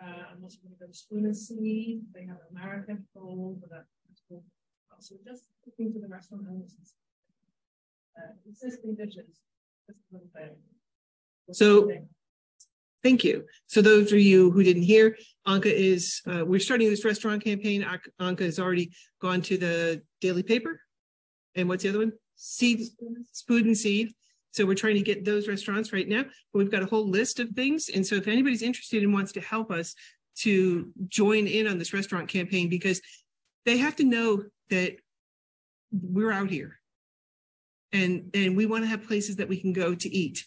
uh, I'm also going to go to Spoon and Seed. They have American fold, but that's cool. So just looking to the restaurant owners, uh, existing dishes. Just a little bit. So Thank you. So those of you who didn't hear, Anka is, uh, we're starting this restaurant campaign. Anka has already gone to the daily paper. And what's the other one? Seed, Spoon and Seed. So we're trying to get those restaurants right now. But we've got a whole list of things. And so if anybody's interested and wants to help us to join in on this restaurant campaign, because they have to know that we're out here and and we want to have places that we can go to eat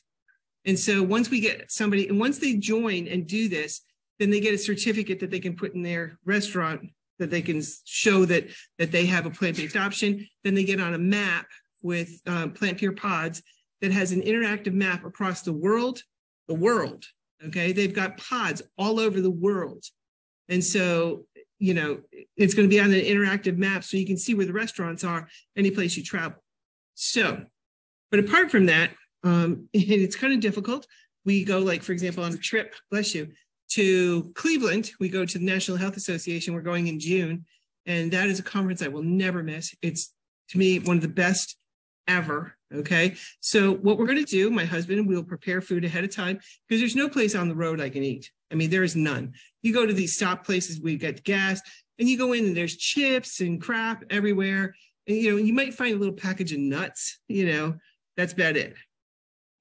and so once we get somebody and once they join and do this then they get a certificate that they can put in their restaurant that they can show that that they have a plant-based option. Then they get on a map with uh, plant pure pods that has an interactive map across the world the world okay? They've got pods all over the world. And so you know it's going to be on an interactive map so you can see where the restaurants are any place you travel. So but apart from that um, *laughs* it's kind of difficult. We go like for example on a trip bless you to cleveland we go to the national health association we're going in june and that is a conference i will never miss. It's to me one of the best ever okay? So what we're going to do my husband we'll prepare food ahead of time because there's no place on the road i can eat. I mean there is none. You go to these stop places we get gas and you go in and there's chips and crap everywhere. And, you know you might find a little package of nuts you know? That's about it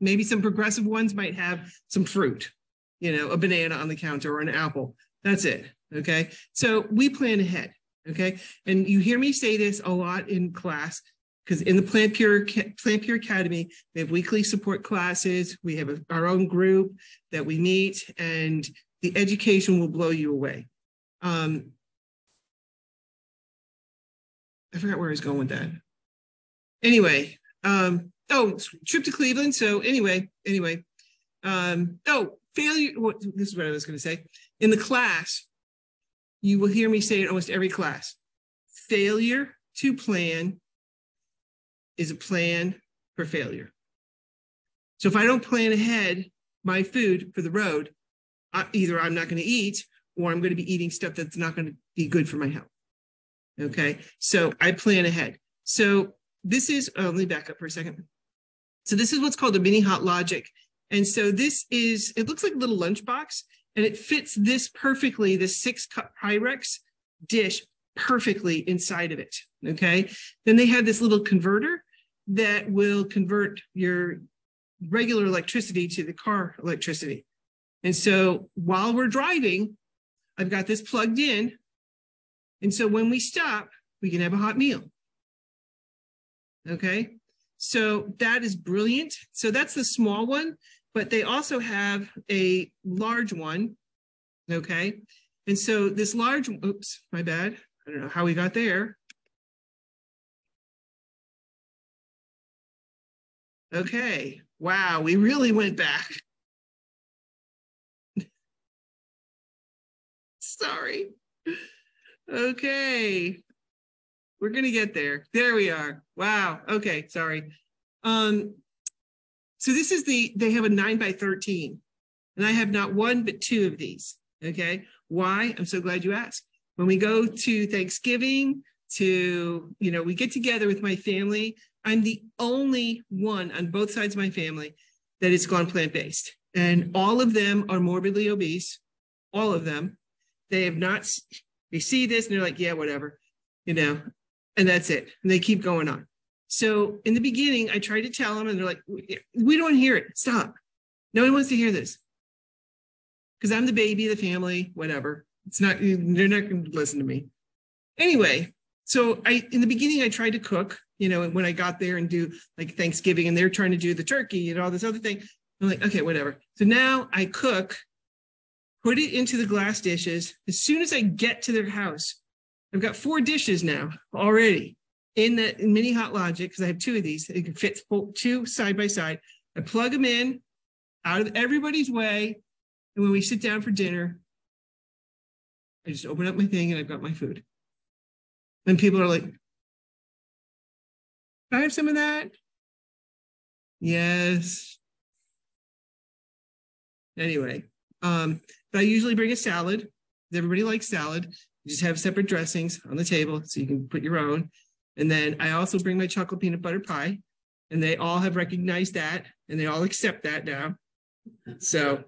maybe some progressive ones might have some fruit you know a banana on the counter or an apple that's it okay so we plan ahead okay and you hear me say this a lot in class because in the plant pure plant pure academy we have weekly support classes we have a, our own group that we meet and the education will blow you away. Um, I forgot where I was going with that. Anyway, um, oh, trip to Cleveland. So anyway, anyway, um, oh, failure. What, this is what I was going to say. In the class, you will hear me say it almost every class. Failure to plan is a plan for failure. So if I don't plan ahead my food for the road, either I'm not going to eat or I'm going to be eating stuff that's not going to be good for my health. Okay. So I plan ahead. So this is, oh, let me back up for a second. So this is what's called a mini hot logic. And so this is, it looks like a little lunchbox and it fits this perfectly, the six cup Pyrex dish perfectly inside of it. Okay. Then they have this little converter that will convert your regular electricity to the car electricity. And so while we're driving, I've got this plugged in. And so when we stop, we can have a hot meal. Okay. So that is brilliant. So that's the small one, but they also have a large one. Okay. And so this large, oops, my bad. I don't know how we got there. Okay. Wow. We really went back. *laughs* Sorry. Okay. We're going to get there. There we are. Wow. Okay. Sorry. Um, so this is the, they have a nine by 13 and I have not one, but two of these. Okay. Why? I'm so glad you asked. When we go to Thanksgiving, to, you know, we get together with my family. I'm the only one on both sides of my family that is gone plant based. And all of them are morbidly obese, all of them. They have not, they see this and they're like, yeah, whatever, you know, and that's it. And they keep going on. So in the beginning, I tried to tell them and they're like, we don't hear it. Stop. No one wants to hear this. Because I'm the baby of the family, whatever. It's not, they're not going to listen to me. Anyway, so I, in the beginning, I tried to cook, you know, when I got there and do like Thanksgiving and they're trying to do the turkey and all this other thing. I'm like, okay, whatever. So now I cook put it into the glass dishes. As soon as I get to their house, I've got four dishes now already in the mini hot logic because I have two of these. It can fit two side by side. I plug them in out of everybody's way. And when we sit down for dinner, I just open up my thing and I've got my food. And people are like, Can I have some of that? Yes. Anyway, um, but I usually bring a salad. Everybody likes salad. You just have separate dressings on the table so you can put your own. And then I also bring my chocolate peanut butter pie, and they all have recognized that and they all accept that now. So,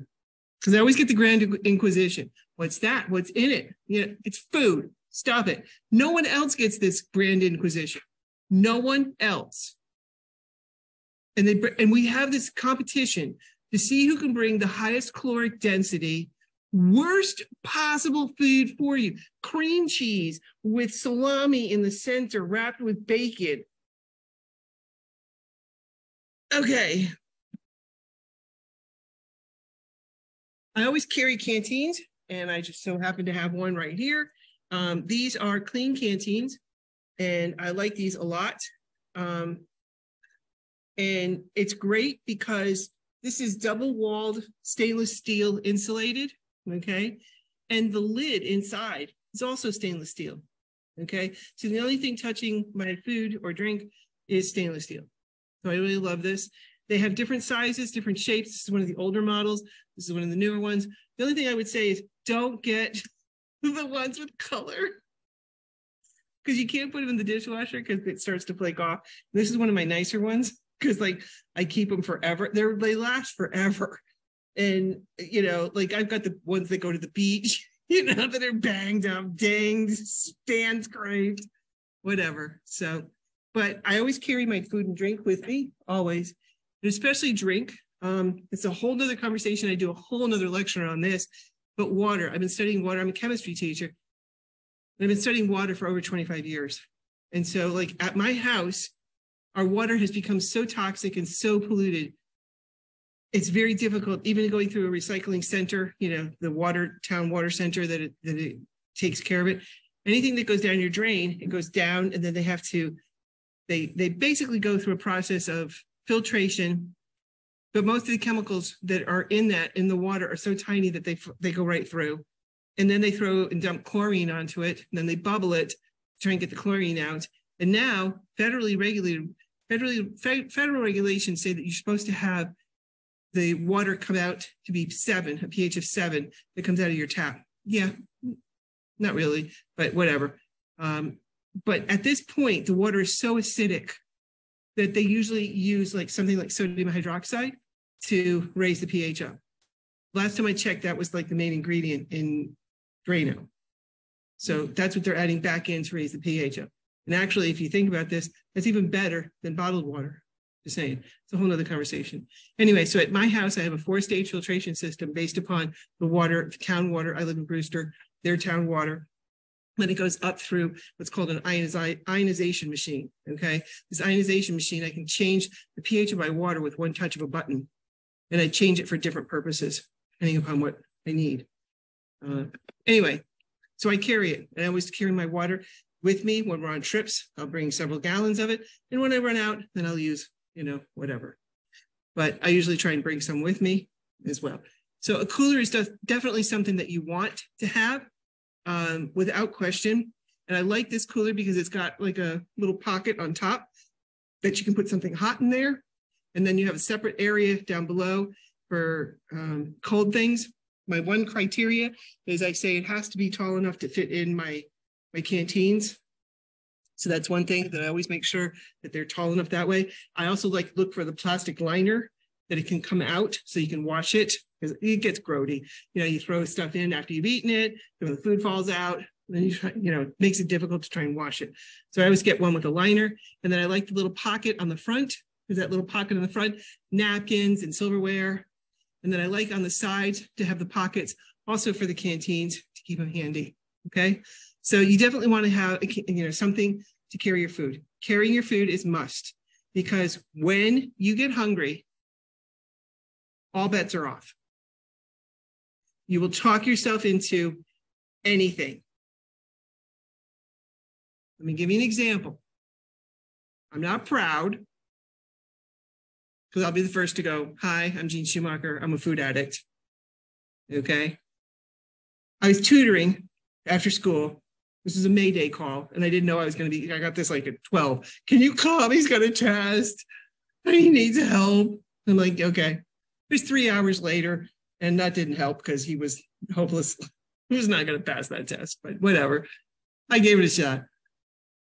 because I always get the Grand Inquisition. What's that? What's in it? You know, it's food. Stop it. No one else gets this Grand Inquisition. No one else. And they and we have this competition to see who can bring the highest caloric density, worst possible food for you. Cream cheese with salami in the center, wrapped with bacon. Okay. I always carry canteens, and I just so happen to have one right here. Um, these are Klean Kanteens, and I like these a lot. Um, and it's great because this is double walled stainless steel insulated, okay? And the lid inside is also stainless steel, okay? So the only thing touching my food or drink is stainless steel. So I really love this. They have different sizes, different shapes. This is one of the older models. This is one of the newer ones. The only thing I would say is don't get *laughs* the ones with color because you can't put them in the dishwasher because it starts to flake off. This is one of my nicer ones because like I keep them forever. They're they last forever. And you know, like I've got the ones that go to the beach, *laughs* you know, that are banged up, dinged, stand scraped, whatever. So, but I always carry my food and drink with me, always, and especially drink. Um, it's a whole nother conversation. I do a whole nother lecture on this, but water. I've been studying water. I'm a chemistry teacher. I've been studying water for over 25 years. And so, like at my house, our water has become so toxic and so polluted. It's very difficult, even going through a recycling center, you know, the water town water center that it, that it takes care of it. Anything that goes down your drain, it goes down, and then they have to, they they basically go through a process of filtration. But most of the chemicals that are in that in the water are so tiny that they they go right through, and then they throw and dump chlorine onto it, and then they bubble it, try and get the chlorine out. And now, federally regulated federally federal regulations say that you're supposed to have the water come out to be seven, a pH of seven that comes out of your tap. Yeah, not really, but whatever. Um, but at this point, the water is so acidic that they usually use like something like sodium hydroxide to raise the pH up. Last time I checked, that was like the main ingredient in Drano. So that's what they're adding back in to raise the pH up. And actually, if you think about this, that's even better than bottled water. Saying, it's a whole other conversation. Anyway, so at my house, I have a four stage filtration system based upon the water, the town water. I live in Brewster, their town water. Then it goes up through what's called an ionization machine. Okay. This ionization machine, I can change the pH of my water with one touch of a button. And I change it for different purposes, depending upon what I need. Uh, anyway, so I carry it. And I always carry my water with me when we're on trips. I'll bring several gallons of it. And when I run out, then I'll use, you know, whatever. But I usually try and bring some with me as well. So a cooler is definitely something that you want to have um, without question. And I like this cooler because it's got like a little pocket on top that you can put something hot in there. And then you have a separate area down below for um, cold things. My one criteria is I say it has to be tall enough to fit in my my canteens. So that's one thing that I always make sure that they're tall enough that way. I also like look for the plastic liner that it can come out so you can wash it because it gets grody. You know, you throw stuff in after you've eaten it, then the food falls out, then you try, you know, it makes it difficult to try and wash it. So I always get one with a liner. And then I like the little pocket on the front. There's that little pocket on the front, napkins and silverware. And then I like on the sides to have the pockets also for the canteens to keep them handy. Okay. So you definitely want to have you know something to carry your food. Carrying your food is must because when you get hungry, all bets are off. You will talk yourself into anything. Let me give you an example. I'm not proud because I'll be the first to go, Hi, I'm Jeanne Schumacher. I'm a food addict. Okay. I was tutoring after school this is a Mayday call, and I didn't know I was going to be. I got this like at 12. Can you come? He's got a test. He needs help. I'm like, okay. It was three hours later, and that didn't help because he was hopeless. He was not going to pass that test, but whatever. I gave it a shot.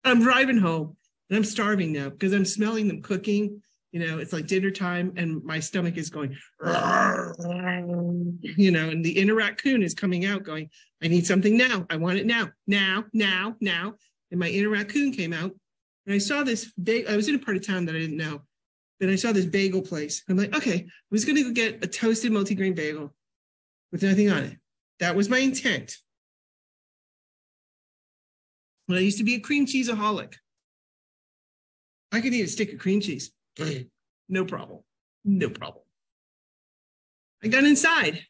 I'm driving home, and I'm starving now because I'm smelling them cooking you know it's like dinner time and my stomach is going *laughs* you know and the inner raccoon is coming out going i need something now i want it now now now now and my inner raccoon came out and i saw this big i was in a part of town that i didn't know Then I saw this bagel place. I'm like, okay, I was going to go get a toasted multigrain bagel with nothing on it. That was my intent. When I used to be a cream cheeseaholic, I could eat a stick of cream cheese. *clears throat* No problem. No problem. I got inside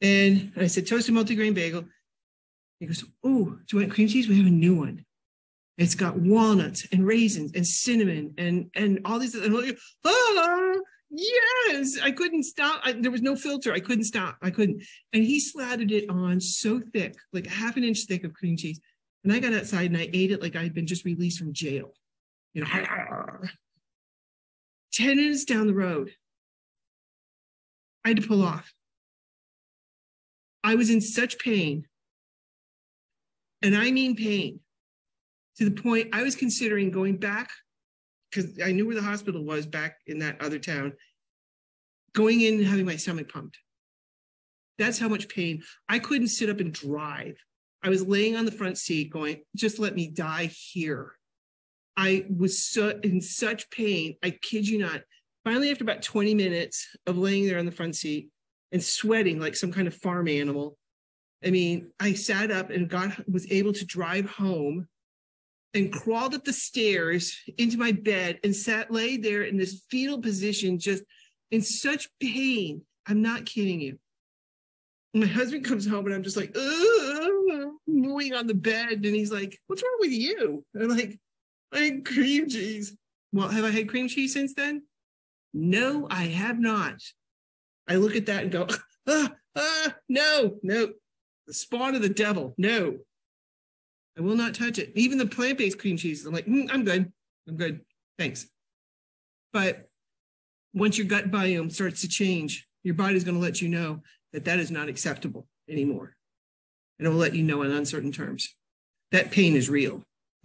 and I said, toasted multigrain bagel. He goes, Oh, do you want cream cheese? We have a new one. It's got walnuts and raisins and cinnamon and and all these. And like, oh, yes. I couldn't stop. I, there was no filter. I couldn't stop. I couldn't. And he slathered it on so thick, like a half an inch thick of cream cheese. And I got outside and I ate it like I had been just released from jail. You know, *laughs* 10 minutes down the road, I had to pull off. I was in such pain. And I mean pain to the point I was considering going back because I knew where the hospital was back in that other town, going in and having my stomach pumped. That's how much pain. I couldn't sit up and drive. I was laying on the front seat going, just let me die here. I was so in such pain. I kid you not. Finally, after about 20 minutes of laying there on the front seat and sweating like some kind of farm animal, I mean, I sat up and got was able to drive home and crawled up the stairs into my bed and sat lay there in this fetal position, just in such pain. I'm not kidding you. my husband comes home and I'm just like, mooing on the bed. And he's like, What's wrong with you? And I'm like, I had cream cheese. Well, have I had cream cheese since then? No, I have not. I look at that and go, *laughs* ah, ah, no, no, the spawn of the devil. No, I will not touch it. Even the plant based cream cheese, I'm like, mm, I'm good. I'm good. Thanks. But once your gut biome starts to change, your body's going to let you know that that is not acceptable anymore. And it will let you know in uncertain terms. That pain is real. *laughs*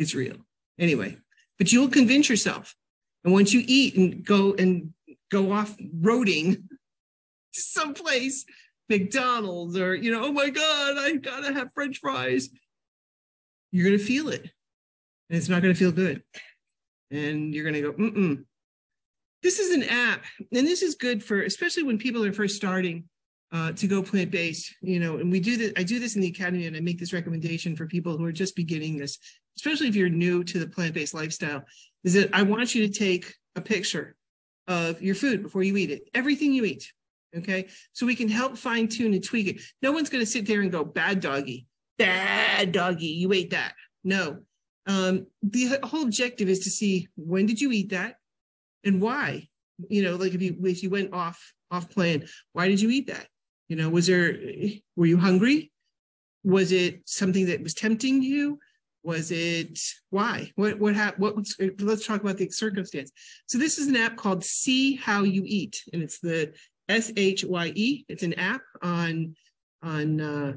it's real. Anyway, but you'll convince yourself. And once you eat and go and go off roading *laughs* to someplace, McDonald's or, you know, oh my God, I gotta have French fries you're going to feel it and it's not going to feel good. And you're going to go, mm mm. This is an app, and this is good for, especially when people are first starting uh, to go plant based. You know, and we do this. I do this in the academy, and I make this recommendation for people who are just beginning this, especially if you're new to the plant based lifestyle. Is that I want you to take a picture of your food before you eat it, everything you eat. Okay, so we can help fine tune and tweak it. No one's going to sit there and go bad doggy bad doggy, you ate that. No. Um, the whole objective is to see when did you eat that and why? You know, like if you if you went off off plan, why did you eat that? You know, was there were you hungry? Was it something that was tempting you? Was it why? What what happened? What was, let's talk about the circumstance. So this is an app called See How You Eat, and it's the S H Y E. It's an app on on uh,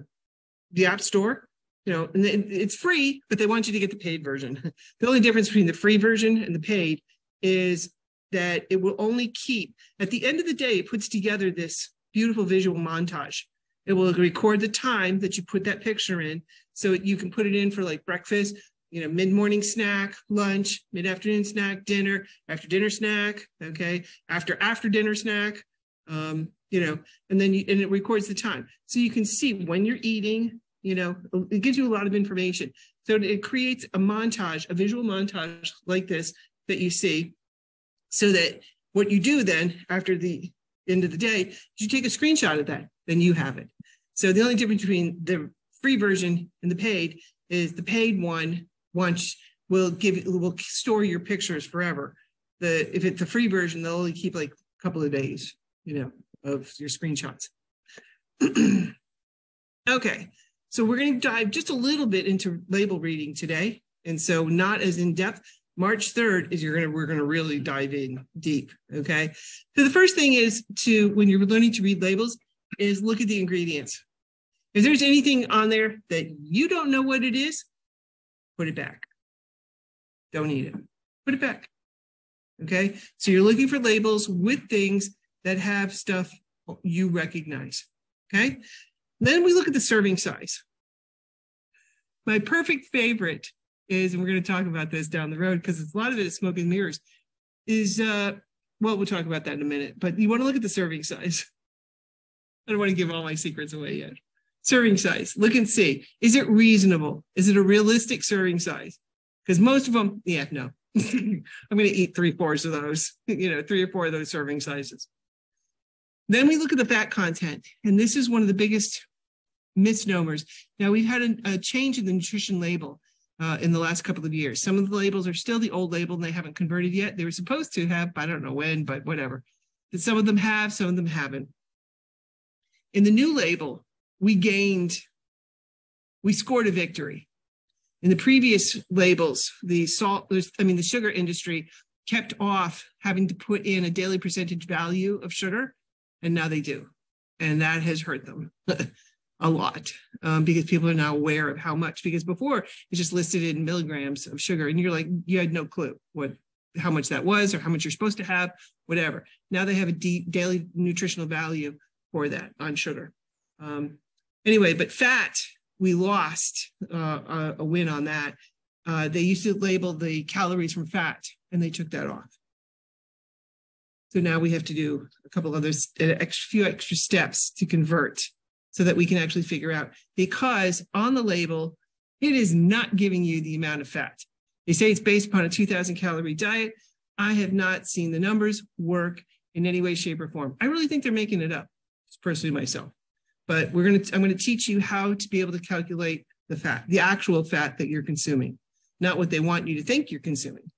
the App Store. You know, and it's free, but they want you to get the paid version. *laughs* The only difference between the free version and the paid is that it will only keep at the end of the day, it puts together this beautiful visual montage. It will record the time that you put that picture in. So you can put it in for like breakfast, you know, mid-morning snack, lunch, mid-afternoon snack, dinner, after dinner snack, okay, after after dinner snack, um, you know, and then you, and it records the time. So you can see when you're eating, you know, it gives you a lot of information. So it creates a montage, a visual montage like this that you see, so that what you do then after the end of the day, you take a screenshot of that, then you have it. So the only difference between the free version and the paid is the paid one once will give will store your pictures forever. The if it's a free version, they'll only keep like a couple of days, you know, of your screenshots. *clears throat* okay, so we're going to dive just a little bit into label reading today. And so not as in depth. March 3rd is you're going to, we're going to really dive in deep. Okay. So the first thing is to, when you're learning to read labels is look at the ingredients. If there's anything on there that you don't know what it is, put it back. Don't eat it. Put it back. Okay. So you're looking for labels with things that have stuff you recognize. Okay. Then we look at the serving size. My perfect favorite is, and we're going to talk about this down the road because a lot of it is smoke and mirrors. is uh well, we'll talk about that in a minute, but you want to look at the serving size. *laughs* I don't want to give all my secrets away yet. Serving size, look and see. Is it reasonable? Is it a realistic serving size? Because most of them, yeah, no. *laughs* I'm going to eat three fours of those, *laughs* you know, three or four of those serving sizes. Then we look at the fat content, and this is one of the biggest misnomers. Now, we've had a, a change in the nutrition label uh, in the last couple of years. Some of the labels are still the old label and they haven't converted yet. They were supposed to have, I don't know when, but whatever. Some of them have, some of them haven't. In the new label, we gained, we scored a victory. In the previous labels, the salt, I mean, the sugar industry kept off having to put in a daily percentage value of sugar, and now they do. And that has hurt them *laughs* a lot um, because people are now aware of how much, because before it's just listed in milligrams of sugar, and you're like, you had no clue what how much that was or how much you're supposed to have, whatever. Now they have a deep daily nutritional value for that on sugar. Um, anyway, but fat we lost uh, a win on that. Uh, they used to label the calories from fat, and they took that off. So now we have to do a couple other, a few extra steps to convert so that we can actually figure out because on the label, it is not giving you the amount of fat. They say it's based upon a 2000 calorie diet. I have not seen the numbers work in any way, shape, or form. I really think they're making it up, personally myself but we're to, I'm going to teach you how to be able to calculate the fat, the actual fat that you're consuming, not what they want you to think you're consuming.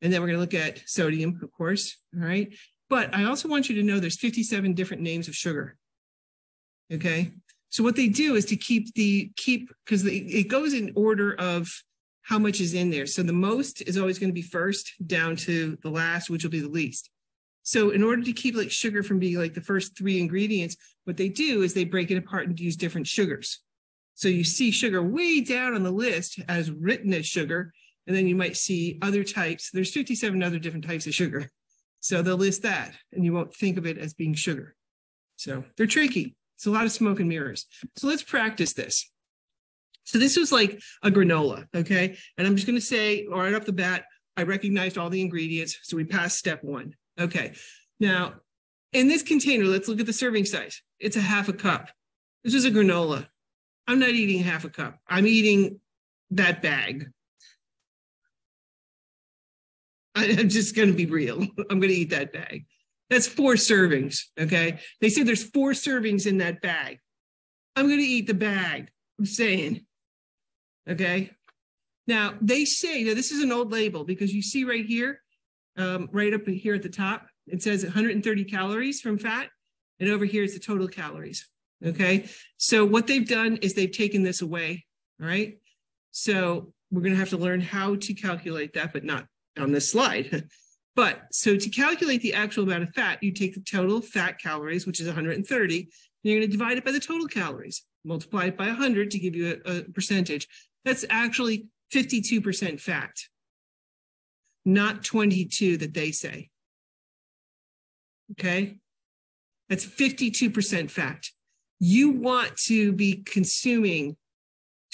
And then we're to look at sodium, of course. All right. But I also want you to know there's 57 different names of sugar. Okay. So what they do is to keep the keep because it goes in order of how much is in there. So the most is always going to be first down to the last, which will be the least. So in order to keep like sugar from being like the first three ingredients, what they do is they break it apart and use different sugars. So you see sugar way down on the list as written as sugar, and then you might see other types. There's 57 other different types of sugar. So they'll list that, and you won't think of it as being sugar. So they're tricky. It's a lot of smoke and mirrors. So let's practice this. So this was like a granola, okay? And I'm just going to say right off the bat, I recognized all the ingredients. So we passed step one. Okay. Now, in this container, let's look at the serving size. It's a half a cup. This is a granola. I'm not eating half a cup. I'm eating that bag. I'm just going to be real. *laughs* I'm going to eat that bag. That's four servings. Okay. They say there's four servings in that bag. I'm going to eat the bag. I'm saying. Okay. Now they say, now this is an old label because you see right here, um, right up here at the top. It says 130 calories from fat, and over here is the total calories. Okay. So what they've done is they've taken this away. All right. So we're going to have to learn how to calculate that, but not on this slide. *laughs* but so to calculate the actual amount of fat, you take the total fat calories, which is 130, and you're going to divide it by the total calories, multiply it by 100 to give you a, a percentage. That's actually 52% fat not 22 that they say. Okay. That's 52% fat. You want to be consuming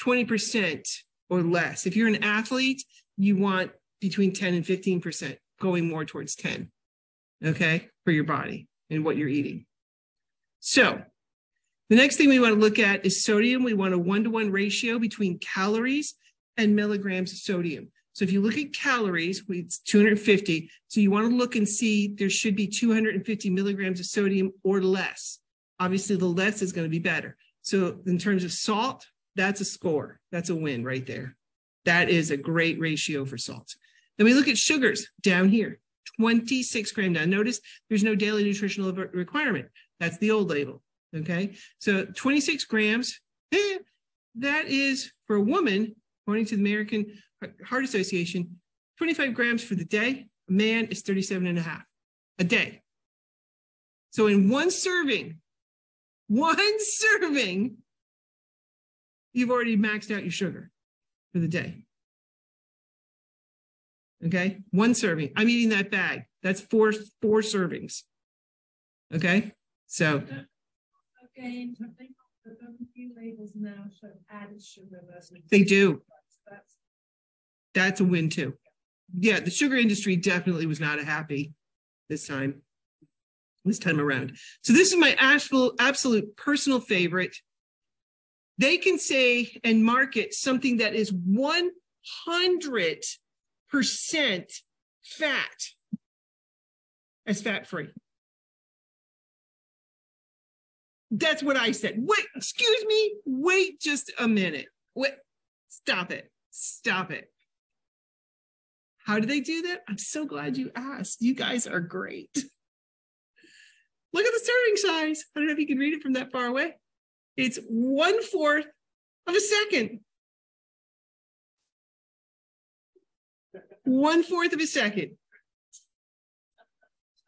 20% or less. If you're an athlete, you want between 10 and 15%, going more towards 10, okay, for your body and what you're eating. So, the next thing we want to look at is sodium. We want a one to one ratio between calories and milligrams of sodium. So if you look at calories, it's 250. So you want to look and see there should be 250 milligrams of sodium or less. Obviously, the less is going to be better. So in terms of salt, that's a score. That's a win right there. That is a great ratio for salt. Then we look at sugars down here, 26 gram. down. notice there's no daily nutritional requirement. That's the old label. Okay. So 26 grams, eh, that is for a woman, according to the American Heart Association, 25 grams for the day. A man is 37 and a half a day. So in one serving, *laughs* one serving, you've already maxed out your sugar for the day. Okay, one serving. I'm eating that bag. That's four four servings. Okay, so. Okay, labels now show added sugar versus. They do. That's that's a win too. yeah, the sugar industry definitely was not a happy this time, this time around. So this is my absolute, absolute personal favorite. They can say and market something that is 100% fat as fat free. That's what I said. Wait, excuse me. Wait just a minute. Wait, stop it. Stop it. How do they do that? I'm so glad you asked. You guys are great. Look at the serving size. I don't know if you can read it from that far away. It's one fourth of a second. One fourth of a second.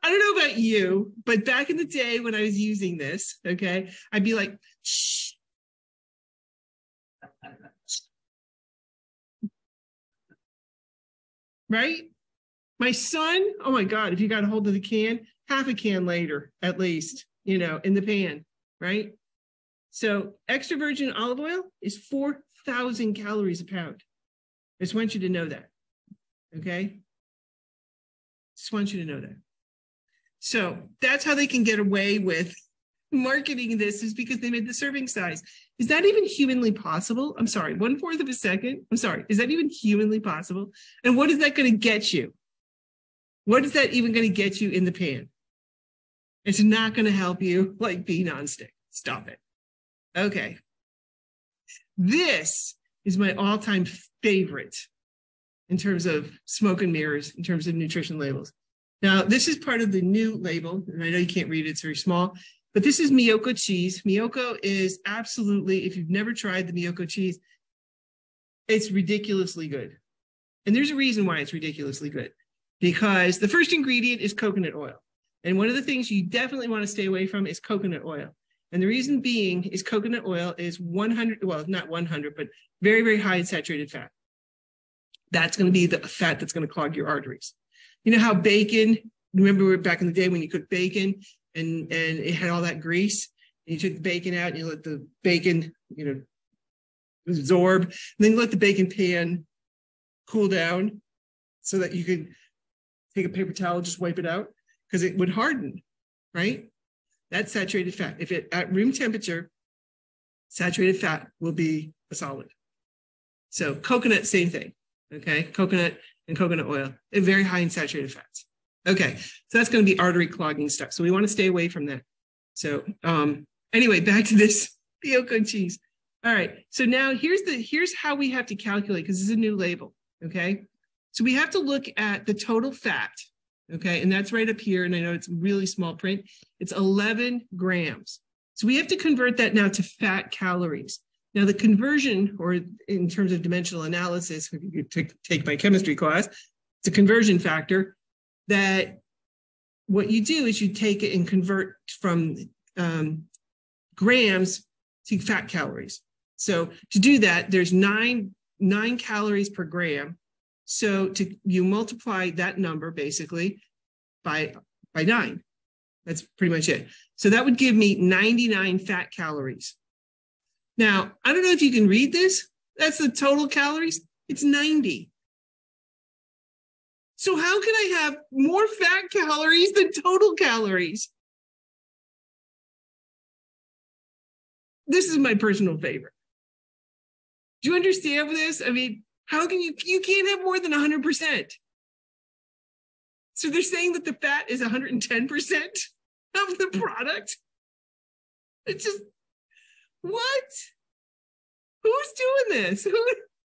I don't know about you, but back in the day when I was using this, okay, I'd be like, shh. Right? My son, oh my God, if you got a hold of the can, half a can later, at least, you know, in the pan, right? So extra virgin olive oil is 4,000 calories a pound. I just want you to know that. Okay? Just want you to know that. So that's how they can get away with marketing this is because they made the serving size. Is that even humanly possible? I'm sorry, one fourth of a second. I'm sorry. Is that even humanly possible? And what is that going to get you? What is that even going to get you in the pan? It's not going to help you *laughs* like be nonstick. Stop it. Okay. This is my all time favorite in terms of smoke and mirrors, in terms of nutrition labels. Now, this is part of the new label, and I know you can't read it, it's very small, but this is Miyoko cheese. Miyoko is absolutely, if you've never tried the Miyoko cheese, it's ridiculously good. And there's a reason why it's ridiculously good because the first ingredient is coconut oil. And one of the things you definitely want to stay away from is coconut oil. And the reason being is coconut oil is 100, well, not 100, but very, very high in saturated fat. That's going to be the fat that's going to clog your arteries. You know how bacon, remember back in the day when you cooked bacon and, and it had all that grease? And you took the bacon out and you let the bacon, you know, absorb, and then you let the bacon pan cool down so that you could take a paper towel, just wipe it out because it would harden, right? That's saturated fat. If it at room temperature, saturated fat will be a solid. So coconut, same thing. Okay, coconut and coconut oil, they're very high in saturated fats. Okay, so that's going to be artery clogging stuff. So we want to stay away from that. So um, anyway, back to this *laughs* Miyoko cheese. All right, so now here's the here's how we have to calculate because this is a new label. Okay, so we have to look at the total fat. Okay, and that's right up here, and I know it's really small print. It's 11 grams. So we have to convert that now to fat calories. Now, the conversion, or in terms of dimensional analysis, if you take my chemistry class, it's a conversion factor that what you do is you take it and convert from um, grams to fat calories. So to do that, there's nine nine calories per gram. So to you multiply that number basically by by nine. That's pretty much it. So that would give me 99 fat calories. Now, I don't know if you can read this. That's the total calories. It's 90. So how can I have more fat calories than total calories? This is my personal favorite. Do you understand this? I mean, how can you you can't have more than 100%. So they're saying that the fat is 110% of the product. It's just what? Who's doing this? Who?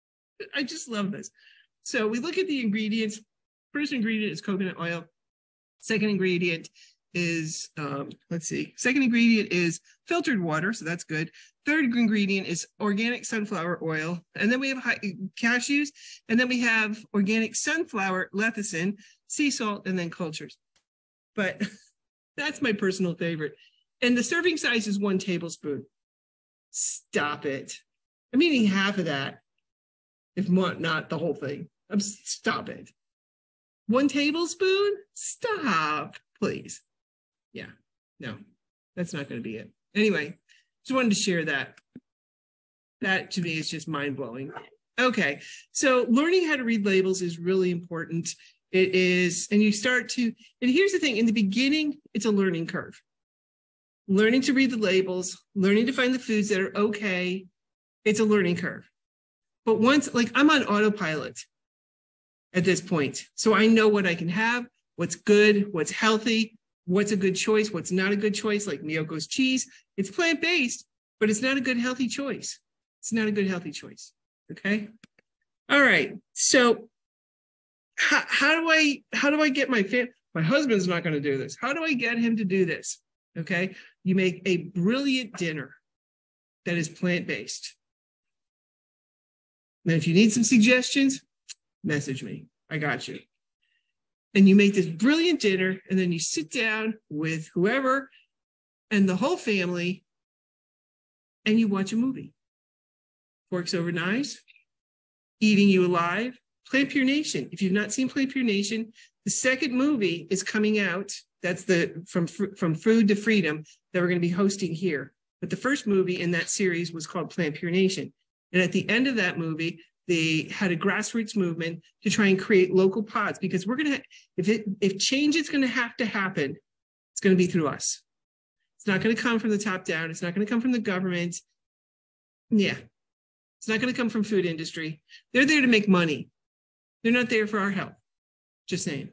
*laughs* I just love this. So we look at the ingredients. First ingredient is coconut oil. Second ingredient is, um, let's see, second ingredient is filtered water. So that's good. Third ingredient is organic sunflower oil. And then we have high, cashews. And then we have organic sunflower lecithin, sea salt, and then cultures. But *laughs* that's my personal favorite. And the serving size is one tablespoon. Stop it. I'm eating half of that, if not not the whole thing. I'm stop it. One tablespoon? Stop, please. Yeah, no, that's not going to be it. Anyway, just wanted to share that. That to me is just mind blowing. Okay. So learning how to read labels is really important. It is, and you start to, and here's the thing in the beginning, it's a learning curve. Learning to read the labels, learning to find the foods that are okay, it's a learning curve. But once, like I'm on autopilot at this point. So I know what I can have, what's good, what's healthy, what's a good choice, what's not a good choice, like Miyoko's cheese. It's plant based, but it's not a good, healthy choice. It's not a good, healthy choice. Okay. All right. So how, how do I how do I get my fam- my husband's not going to do this. How do I get him to do this? Okay. You make a brilliant dinner that is plant-based. And if you need some suggestions, message me. I got you. And you make this brilliant dinner, and then you sit down with whoever and the whole family, and you watch a movie. Forks Over Knives, Eating You Alive, Plant Pure Nation. If you've not seen Plant Pure Nation, the second movie is coming out. That's the from from Food to Freedom that we're going to be hosting here. But the first movie in that series was called Plant Pure Nation. And at the end of that movie, they had a grassroots movement to try and create local pods because we're going to if it if change is going to have to happen, it's going to be through us. It's not going to come from the top down. It's not going to come from the government. Yeah, it's not going to come from food industry. They're there to make money. They're not there for our health. Just saying.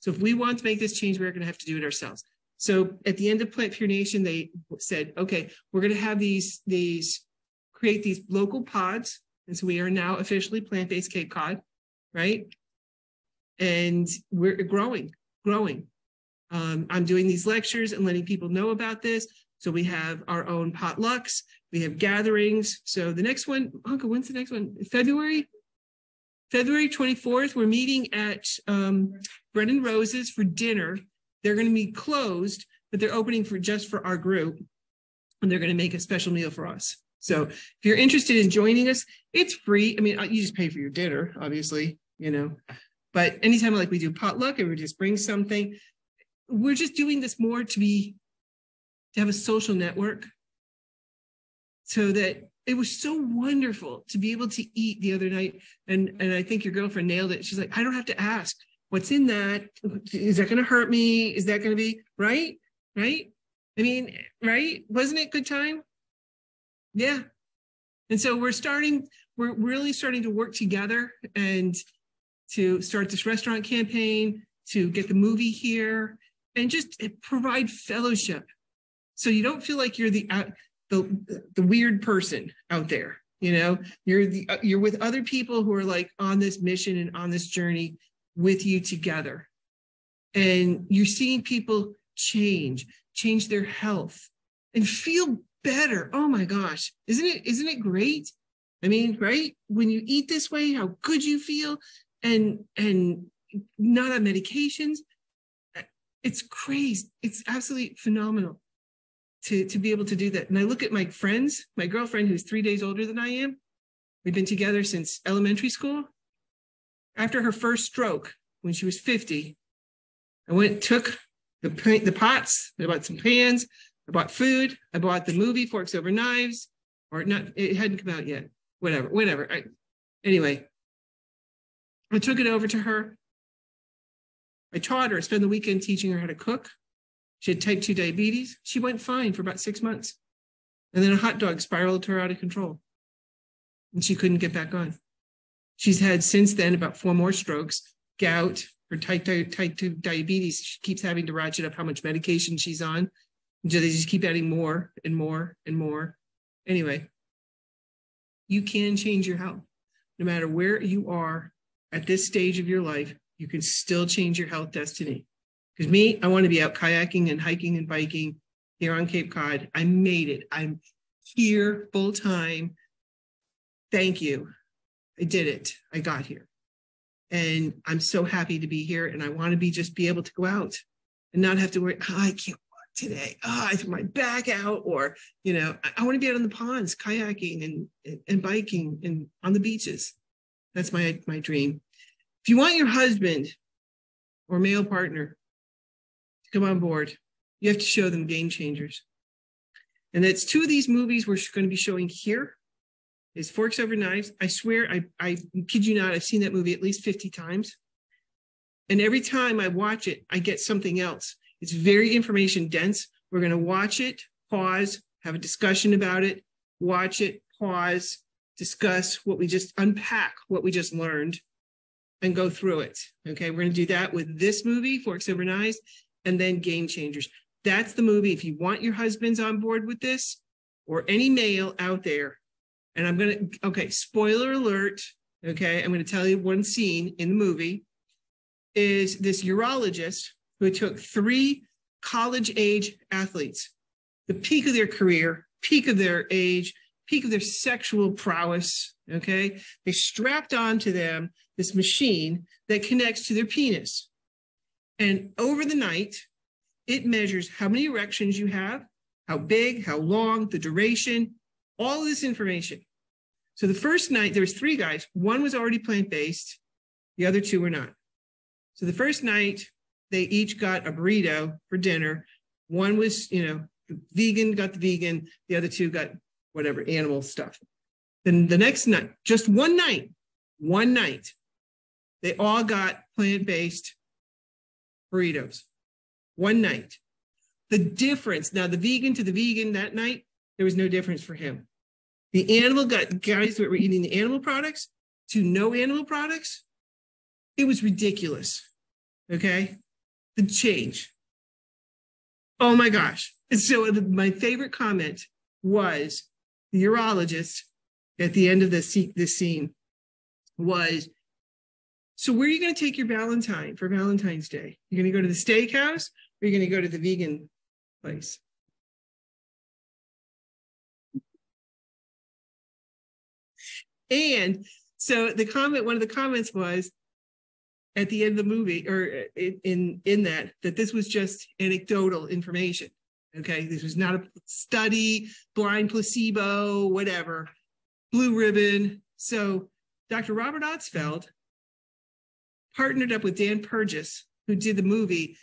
So if we want to make this change, we're going to have to do it ourselves. So at the end of Plant Pure Nation, they said, okay, we're going to have these, these, create these local pods. And so we are now officially plant-based Cape Cod, right? And we're growing, growing. Um, I'm doing these lectures and letting people know about this. So we have our own potlucks. We have gatherings. So the next one, Uncle, when's the next one? February? February 24th, we're meeting at um, Bread Roses for dinner. They're going to be closed, but they're opening for just for our group. And they're going to make a special meal for us. So if you're interested in joining us, it's free. I mean, uh, you just pay for your dinner, obviously, you know. But anytime like we do potluck and we just bring something, we're just doing this more to be to have a social network so that it was so wonderful to be able to eat the other night and and i think your girlfriend nailed it she's like i don't have to ask what's in that? Is that going to hurt me? Is that going to be right? Right? I mean right? Wasn't it good time? Yeah. And so we're starting we're really starting to work together and to start this restaurant campaign to get the movie here and just provide fellowship. So you don't feel like you're the the the weird person out there you know? You're the uh, you're with other people who are like on this mission and on this journey with you together. And you're seeing people change change their health and feel better. Oh my gosh. Isn't it isn't it great? I mean right? When you eat this way how good you feel and and not on medications. It's crazy. It's absolutely phenomenal to, to be able to do that. And I look at my friends, my girlfriend, who's three days older than I am. We've been together since elementary school. After her first stroke, when she was 50, I went, took the, the pots, I bought some pans, I bought food, I bought the movie Forks Over Knives, or not, it hadn't come out yet. Whatever, whatever. I, anyway, I took it over to her. I taught her, I spent the weekend teaching her how to cook. She had type 2 diabetes. She went fine for about six months. And then a hot dog spiraled her out of control. And she couldn't get back on. She's had since then about four more strokes, gout, her type 2, type 2 diabetes. She keeps having to ratchet up how much medication she's on. So they just keep adding more and more and more. Anyway, you can change your health. No matter where you are at this stage of your life, you can still change your health destiny. Because me, I want to be out kayaking and hiking and biking here on Cape Cod. I made it. I'm here full time. Thank you. I did it. I got here. And I'm so happy to be here. And I want to be just be able to go out and not have to worry, oh, I can't walk today. Oh, I threw my back out. Or, you know, I, I want to be out on the ponds, kayaking and, and biking and on the beaches. That's my, my dream. If you want your husband or male partner to come on board. You have to show them game changers. And that's two of these movies we're going to be showing here is Forks Over Knives. I swear, I, I kid you not, I've seen that movie at least 50 times. And every time I watch it, I get something else. It's very information dense. We're going to watch it, pause, have a discussion about it, watch it, pause, discuss what we just unpack what we just learned and go through it. Okay, we're going to do that with this movie, Forks Over Knives, and then Game Changers. That's the movie. If you want your husbands on board with this or any male out there, and I'm going to, okay, spoiler alert. Okay, I'm going to tell you one scene in the movie is this urologist who took three college age athletes, the peak of their career, peak of their age, peak of their sexual prowess. Okay. They strapped onto them this machine that connects to their penis. And over the night, it measures how many erections you have, how big, how long, the duration, all this information. So the first night, there was three guys. One was already plant-based. The other two were not. So the first night, they each got a burrito for dinner. One was, you know, vegan, got the vegan. The other two got whatever animal stuff. Then the next night, just one night, one night, they all got plant based burritos. One night. The difference now, the vegan to the vegan that night, there was no difference for him. The animal got guys that were eating the animal products to no animal products. It was ridiculous. Okay. The change. Oh my gosh. So my favorite comment was the urologist at the end of this, this scene was, so where are you going to take your Valentine for Valentine's Day? You're going to go to the steakhouse or you're going to go to the vegan place? And so the comment, one of the comments was at the end of the movie or in, in, that, that this was just anecdotal information. Okay. This was not a study, blind placebo, whatever, blue ribbon. So Dr. Robert Ostfeld partnered up with Dan Purjes, who did the movie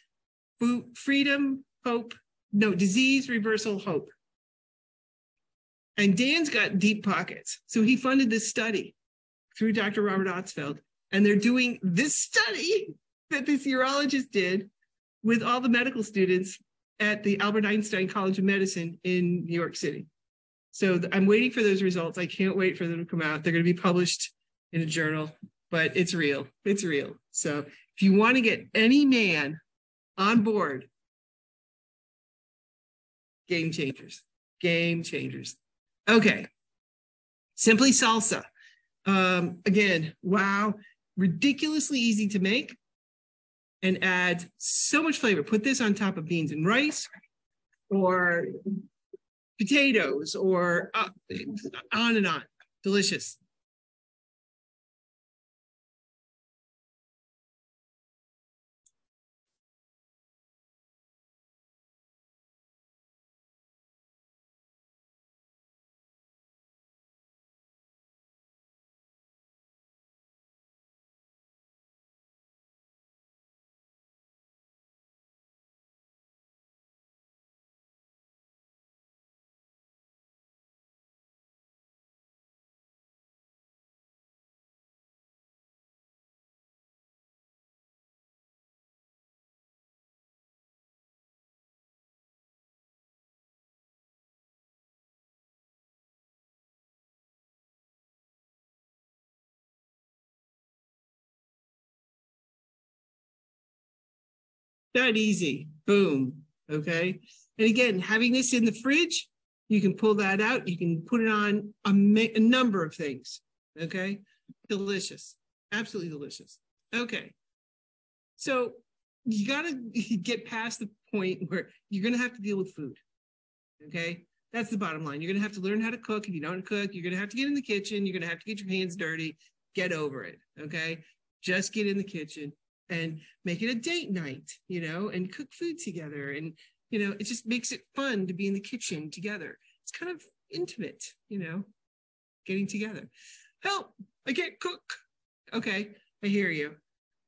Freedom, Hope, no, Disease Reversal Hope. And Dan's got deep pockets. So he funded this study through Dr. Robert Ostfeld. And they're doing this study that this urologist did with all the medical students at the Albert Einstein College of Medicine in New York City. So I'm waiting for those results. I can't wait for them to come out. They're going to be published in a journal, but it's real. It's real. So if you want to get any man on board, game changers, game changers. Okay. Simply salsa. Um, again, wow, ridiculously easy to make and add so much flavor. Put this on top of beans and rice or potatoes or uh, on and on. Delicious. That easy. Boom. Okay. And again, having this in the fridge, you can pull that out. You can put it on a, a number of things. Okay. Delicious. Absolutely delicious. Okay. So you got to *laughs* get past the point where you're going to have to deal with food. Okay. That's the bottom line. You're going to have to learn how to cook. If you don't cook, you're going to have to get in the kitchen. You're going to have to get your hands dirty. Get over it. Okay. Just get in the kitchen and make it a date night, you know, and cook food together. And, you know, it just makes it fun to be in the kitchen together. It's kind of intimate, you know, getting together. Help, I can't cook. Okay, I hear you.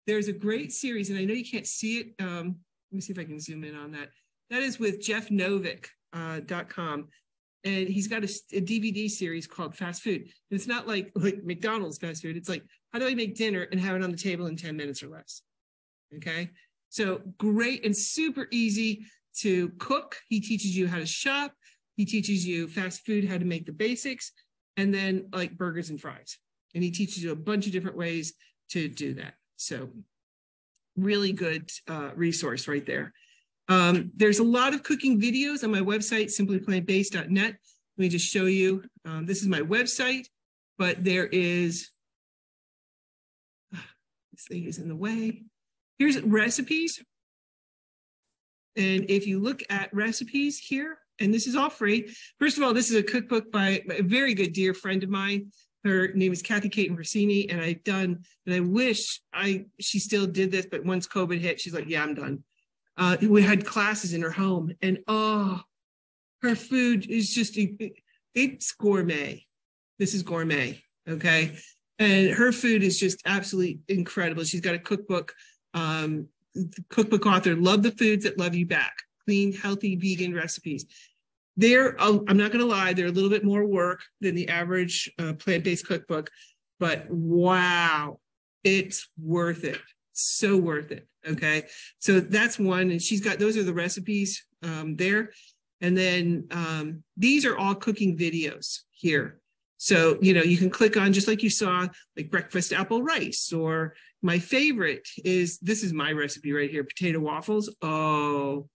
There's a great series, and I know you can't see it. Um, let me see if I can zoom in on that. That is with jeffnovick.com. Uh, and he's got a, a, DVD series called Fast Food. And it's not like like McDonald's fast food. It's like how do I make dinner and have it on the table in 10 minutes or less? Okay. So great and super easy to cook. He teaches you how to shop. He teaches you fast food, how to make the basics, and then like burgers and fries. And he teaches you a bunch of different ways to do that. So really good uh, resource right there. Um, there's a lot of cooking videos on my website, simplyplantbased.net. Let me just show you. Um, this is my website, but there is, *sighs* this thing is in the way. Here's recipes. And if you look at recipes here, and this is all free. First of all, this is a cookbook by a very good dear friend of mine. Her name is Kathy Caton Rossini, and I've done, and I wish I she still did this, but once COVID hit, she's like, "Yeah, I'm done." Uh, we had classes in her home, and oh, her food is just it's gourmet. This is gourmet, okay, and her food is just absolutely incredible. She's got a cookbook um, cookbook author, Love the Foods That Love You Back, clean, healthy, vegan recipes. They're, I'm not going to lie, they're a little bit more work than the average uh, plant based cookbook, but wow, it's worth it. So worth it. Okay. So that's one. And she's got, those are the recipes um, there. And then um, these are all cooking videos here. So, you know, you can click on just like you saw, like breakfast apple rice, or my favorite is this is my recipe right here potato waffles. Oh,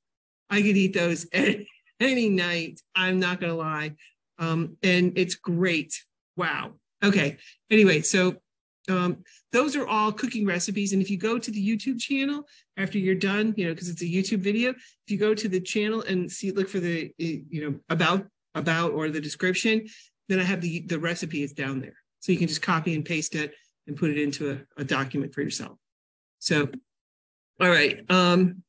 I could eat those *laughs* any, any night. I'm not going to lie. Um, and it's great. Wow. Okay. Anyway, so um, those are all cooking recipes. And if you go to the YouTube channel after you're done, you know, because it's a YouTube video, if you go to the channel and see, look for the, you know, about, about or the description, then I have the, the recipe is down there. So you can just copy and paste it and put it into a, a document for yourself. So, all right. Um,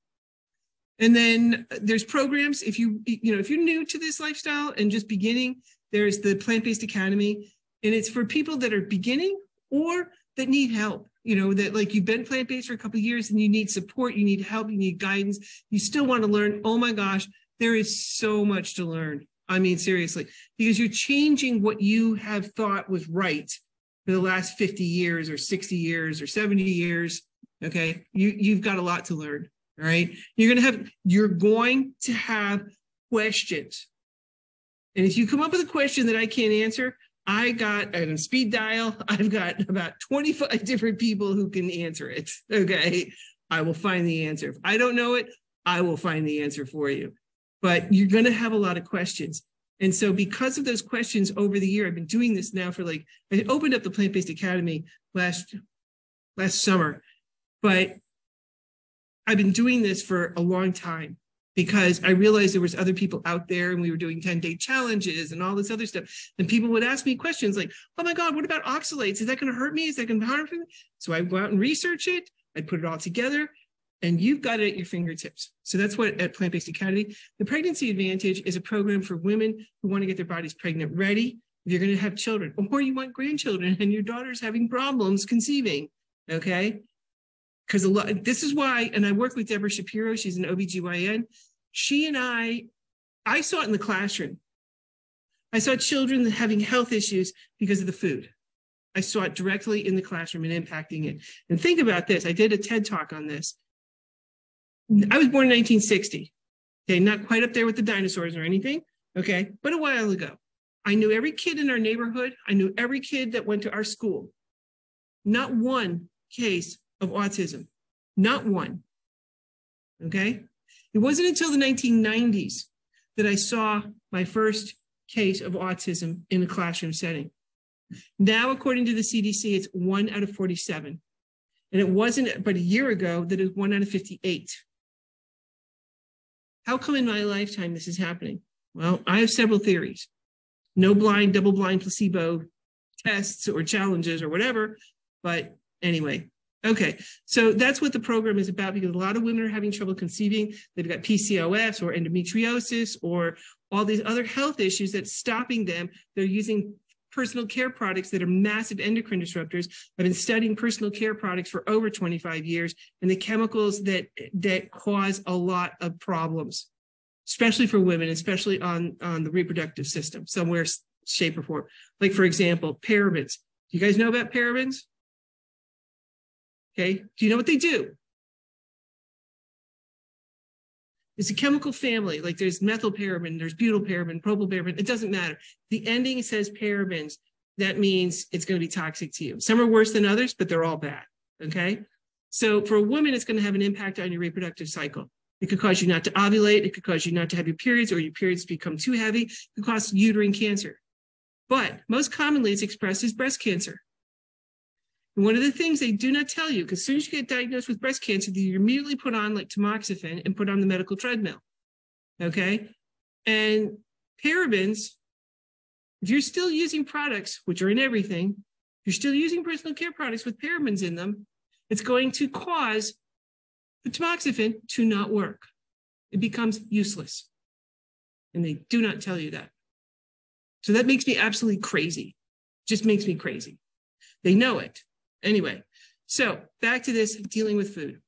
and then there's programs. If you, you know, if you're new to this lifestyle and just beginning, there's the Plant-Based Academy, and it's for people that are beginning or that need help. You know, that like you've been plant-based for a couple years and you need support, you need help, you need guidance, you still want to learn. Oh my gosh, there is so much to learn. I mean, seriously, because you're changing what you have thought was right for the last 50 years or 60 years or 70 years. Okay. You, you've got a lot to learn. All right. You're going to have, you're going to have questions. And if you come up with a question that I can't answer, I got a speed dial. I've got about 25 different people who can answer it. Okay. I will find the answer. If I don't know it, I will find the answer for you but you're going to have a lot of questions. And so, because of those questions over the year, I've been doing this now for like I opened up the Plant Based Academy last last summer, but I've been doing this for a long time because I realized there was other people out there and we were doing 10 day challenges and all this other stuff. And people would ask me questions like, oh my God, what about oxalates? Is that going to hurt me? Is that going to harm me? So I go out and research it. I put it all together and you've got it at your fingertips. So that's what at Plant Based Academy. The Pregnancy Advantage is a program for women who want to get their bodies pregnant ready. If you're going to have children, or you want grandchildren, and your daughter's having problems conceiving, okay? Because a lot. This is why, and I work with Deborah Shapiro. She's an OBGYN. She and I, I saw it in the classroom. I saw children having health issues because of the food. I saw it directly in the classroom and impacting it. And think about this. I did a TED talk on this. I was born in 1960. Okay, not quite up there with the dinosaurs or anything. Okay, but a while ago. I knew every kid in our neighborhood. I knew every kid that went to our school. Not one case of autism. Not one. Okay. It wasn't until the 1990s that I saw my first case of autism in a classroom setting. Now, according to the CDC, it's one out of 47. And it wasn't but a year ago that it was one out of 58. How come in my lifetime this is happening? Well, I have several theories. No blind, double blind placebo tests or challenges or whatever. But anyway, okay. So that's what the program is about because a lot of women are having trouble conceiving. They've got PCOS or endometriosis or all these other health issues that's stopping them. They're using personal care products that are massive endocrine disruptors. I've been studying personal care products for over 25 years and the chemicals that that cause a lot of problems. especially for women, especially on, on the reproductive system, somewhere, shape, or form. Like, for example, parabens. Do you guys know about parabens? Okay. Do you know what they do? It's a chemical family. Like there's methylparaben, there's butylparaben, propylparaben. It doesn't matter. The ending says parabens. That means it's going to be toxic to you. Some are worse than others, but they're all bad. Okay. So for a woman, it's going to have an impact on your reproductive cycle. It could cause you not to ovulate. It could cause you not to have your periods or your periods become too heavy. It could cause uterine cancer. But most commonly, it's expressed as breast cancer. One of the things they do not tell you, because as soon as you get diagnosed with breast cancer, you're immediately put on like tamoxifen and put on the medical treadmill. Okay. And parabens, if you're still using products, which are in everything, you're still using personal care products with parabens in them, it's going to cause the tamoxifen to not work. It becomes useless. And they do not tell you that. So that makes me absolutely crazy. Just makes me crazy. They know it. Anyway, so back to this dealing with food.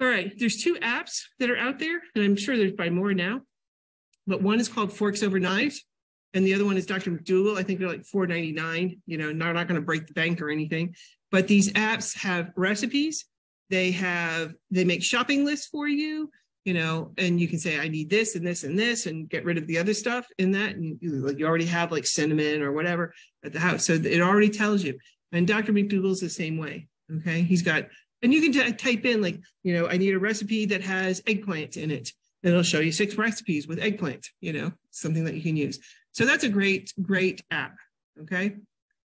All right, there's two apps that are out there, and I'm sure there's probably more now. But one is called Forks Over Knives, and the other one is Dr. McDougall. I think they're like $4.99. You know, not, not going to break the bank or anything. But these apps have recipes. They have they make shopping lists for you you know, and you can say, I need this and this and this and get rid of the other stuff in that. And you, like you already have like cinnamon or whatever at the house. So it already tells you. And Dr. McDougall's the same way. Okay. He's got, and you can t- type in like, you know, I need a recipe that has eggplant in it. And it'll show you six recipes with eggplant, you know, something that you can use. So that's a great, great app. Okay.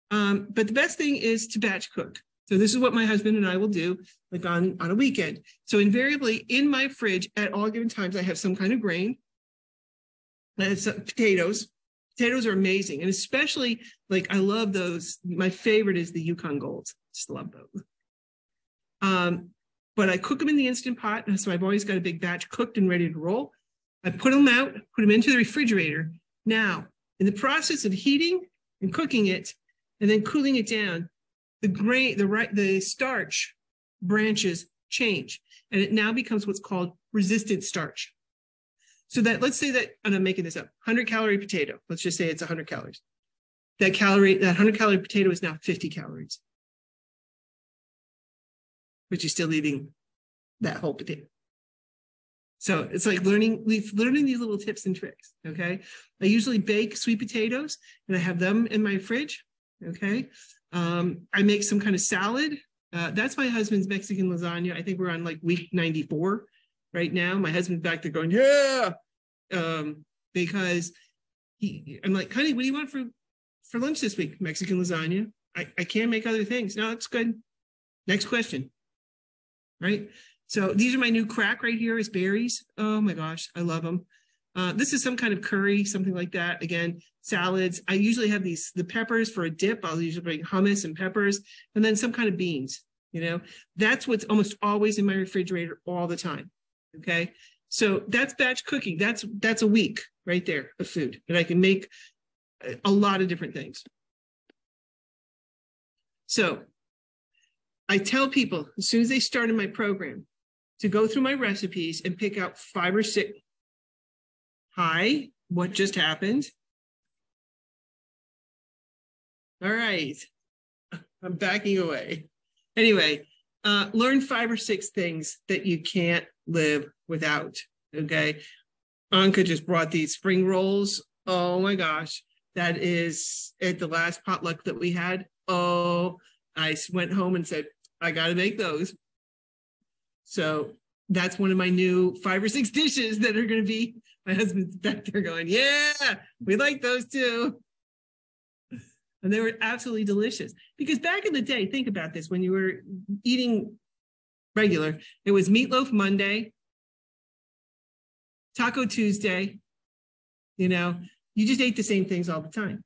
Um, but the best thing is to batch cook. So this is what my husband and I will do like on, on a weekend. So invariably in my fridge at all given times, I have some kind of grain. Potatoes. Potatoes are amazing. And especially like I love those. My favorite is the Yukon Golds. Just love those. Um, but I cook them in the instant pot. So I've always got a big batch cooked and ready to roll. I put them out, put them into the refrigerator. Now, in the process of heating and cooking it and then cooling it down, the grain, the right, the starch branches change, and it now becomes what's called resistant starch. So that let's say that, and I'm making this up, 100 calorie potato. Let's just say it's 100 calories. That calorie, that 100 calorie potato is now 50 calories, but you're still eating that whole potato. So it's like learning, learning these little tips and tricks. Okay. I usually bake sweet potatoes and I have them in my fridge. Okay. Um, I make some kind of salad. Uh, that's my husband's Mexican lasagna. I think we're on like week 94 right now. My husband's back there going, yeah, um, because he, I'm like, honey, what do you want for, for lunch this week? Mexican lasagna. I, I can't make other things. No, that's good. Next question. Right. So these are my new crack right here is berries. Oh my gosh, I love them. Uh, this is some kind of curry, something like that. Again, salads. I usually have these, the peppers for a dip. I'll usually bring hummus and peppers and then some kind of beans. You know, that's what's almost always in my refrigerator all the time. Okay. So that's batch cooking. That's, that's a week right there of food and I can make a lot of different things. So I tell people as soon as they start in my program to go through my recipes and pick out five or six, Hi, what just happened? All right, I'm backing away. Anyway, uh, learn five or six things that you can't live without. Okay. Anka just brought these spring rolls. Oh my gosh. That is at the last potluck that we had. Oh, I went home and said, I got to make those. So that's one of my new five or six dishes that are going to be *laughs* my husband's back there going, Yeah, we like those too. And they were absolutely delicious. Because back in the day, think about this when you were eating regular, it was meatloaf Monday, Taco Tuesday, you know, you just ate the same things all the time.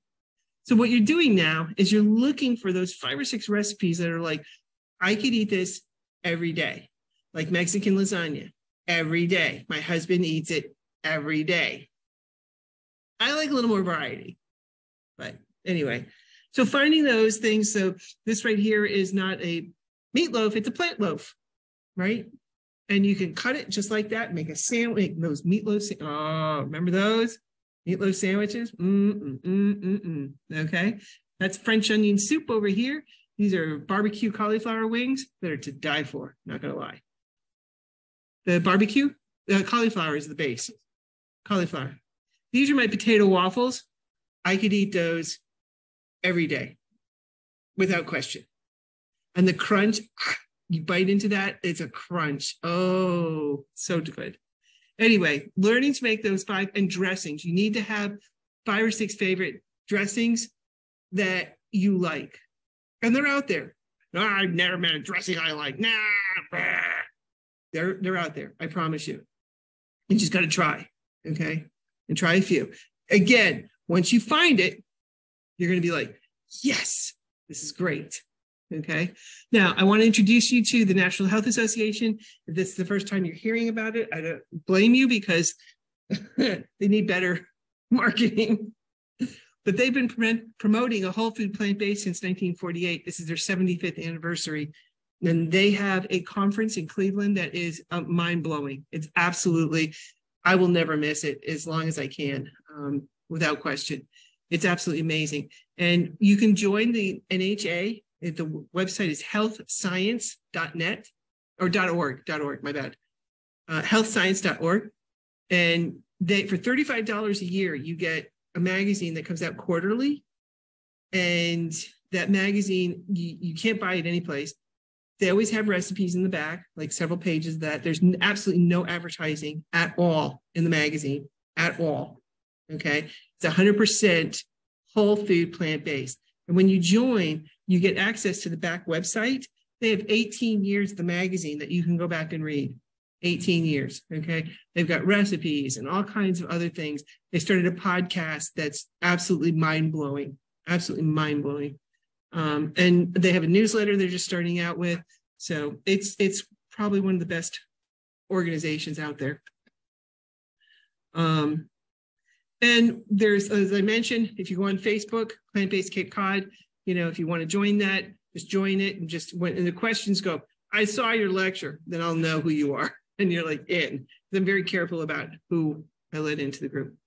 So what you're doing now is you're looking for those five or six recipes that are like, I could eat this every day, like Mexican lasagna every day. My husband eats it every day. I like a little more variety. But anyway, so finding those things. So this right here is not a meatloaf, it's a plant loaf, right? and you can cut it just like that, make a sandwich, those meatloaf. Oh, remember those meatloaf sandwiches? Mm, mm, mm, mm. Okay. That's French onion soup over here. These are barbecue cauliflower wings that are to die for, not gonna lie. The barbecue, the cauliflower is the base. Cauliflower. These are my potato waffles. I could eat those every day without question. And the crunch, *sniffs* you bite into that, it's a crunch. Oh, so good. Anyway, learning to make those five and dressings. You need to have five or six favorite dressings that you like. And they're out there. Oh, I've never met a dressing I like. Nah. They're they're out there. I promise you. You just got to try. Okay. And try a few. Again, once you find it, you're going to be like, yes, this is great. Okay. Now, I want to introduce you to the National Health Association. If this is the first time you're hearing about it, I don't blame you because *laughs* they need better *laughs* marketing. but they've been promoting a whole food plant based since 1948. This is their 75th anniversary. And they have a conference in Cleveland that is uh, mind blowing. It's absolutely, I will never miss it as long as I can, um, without question. It's absolutely amazing. And you can join the NHA the website is healthscience.net or .org, .org, my bad. Uh, healthscience.org. And they for $35 a year, you get a magazine that comes out quarterly. And that magazine, you, you can't buy it anyplace. They always have recipes in the back, like several pages that there's absolutely no advertising at all in the magazine, at all. Okay. It's 100% whole food plant based. And when you join, you get access to the back website. They have 18 years of the magazine that you can go back and read. 18 years. Okay. They've got recipes and all kinds of other things. They started a podcast that's absolutely mind blowing, absolutely mind blowing. Um, and they have a newsletter they're just starting out with. So it's it's probably one of the best organizations out there. Um, and there's, as I mentioned, if you go on Facebook, Plant Based Cape Cod, you know, if you want to join that, just join it and just when and the questions go, I saw your lecture, then I'll know who you are. *laughs* And you're like in. I'm very careful about who I let into the group.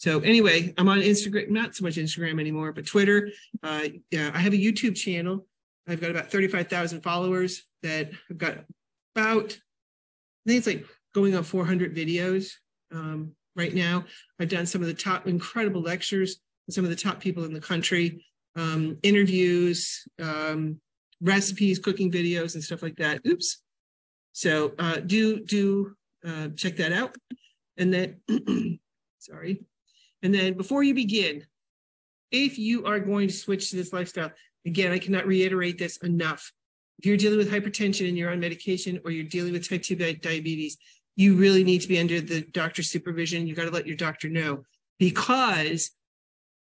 So anyway, I'm on Instagram, not so much Instagram anymore, but Twitter. Uh, yeah, I have a YouTube channel. I've got about 35,000 followers that I've got about, I think it's like going on 400 videos um, right now. I've done some of the top incredible lectures, some of the top people in the country um, interviews, um, recipes, cooking videos, and stuff like that. Oops. So uh, do do uh, check that out. And then, *clears throat* sorry. And then before you begin, if you are going to switch to this lifestyle, again, I cannot reiterate this enough. If you're dealing with hypertension and you're on medication, or you're dealing with type 2 diabetes, you really need to be under the doctor's supervision. You got to let your doctor know because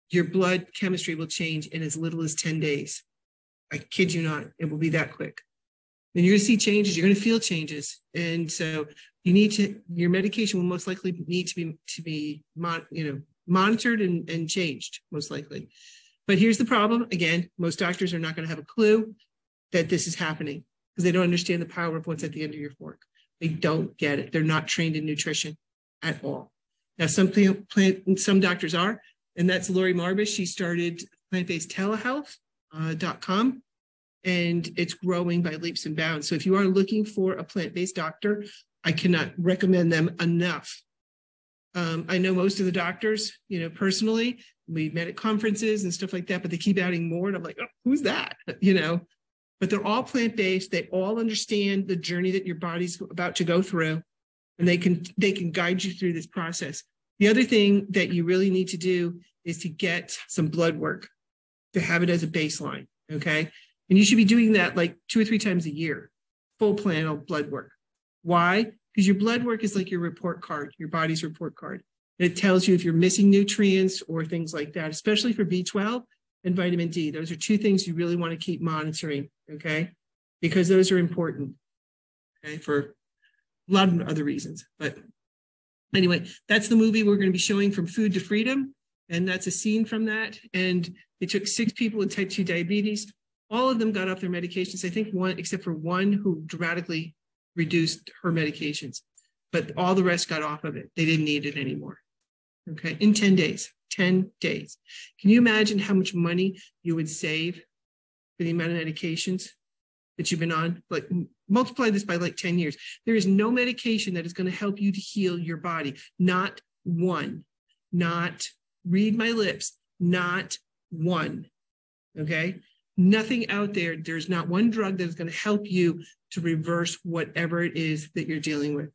your blood chemistry will change in as little as 10 days. I kid you not, it will be that quick. And you're going to see changes, you're going to feel changes. And so you need to, your medication will most likely need to be, to be, you know, monitored and, and changed, most likely. But here's the problem. Again, most doctors are not going to have a clue that this is happening because they don't understand the power of what's at the end of your fork. They don't get it. They're not trained in nutrition at all. Now, some plant, some doctors are, and that's Laurie Marbas. She started plant-based telehealth.com uh, and it's growing by leaps and bounds. So if you are looking for a plant-based doctor, I cannot recommend them enough. Um, I know most of the doctors, you know, personally, we met at conferences and stuff like that, but they keep adding more. And I'm like, oh, who's that? *laughs* You know, but they're all plant-based. They all understand the journey that your body's about to go through. And they can they can guide you through this process. The other thing that you really need to do is to get some blood work to have it as a baseline. Okay. And you should be doing that like two or three times a year, full panel blood work. Why? Because your blood work is like your report card, your body's report card. It tells you if you're missing nutrients or things like that, especially for B12 and vitamin D. Those are two things you really want to keep monitoring. Okay. Because those are important. Okay. For a lot of other reasons. But Anyway, that's the movie we're going to be showing from Food to Freedom. And that's a scene from that. And they took six people with type 2 diabetes. All of them got off their medications. I think one, except for one who dramatically reduced her medications, but all the rest got off of it. They didn't need it anymore. Okay, in 10 days, 10 days. Can you imagine how much money you would save for the amount of medications that you've been on? Like multiply this by like 10 years. There is no medication that is going to help you to heal your body. Not one, not read my lips, not one. Okay. Nothing out there. There's not one drug that is going to help you to reverse whatever it is that you're dealing with.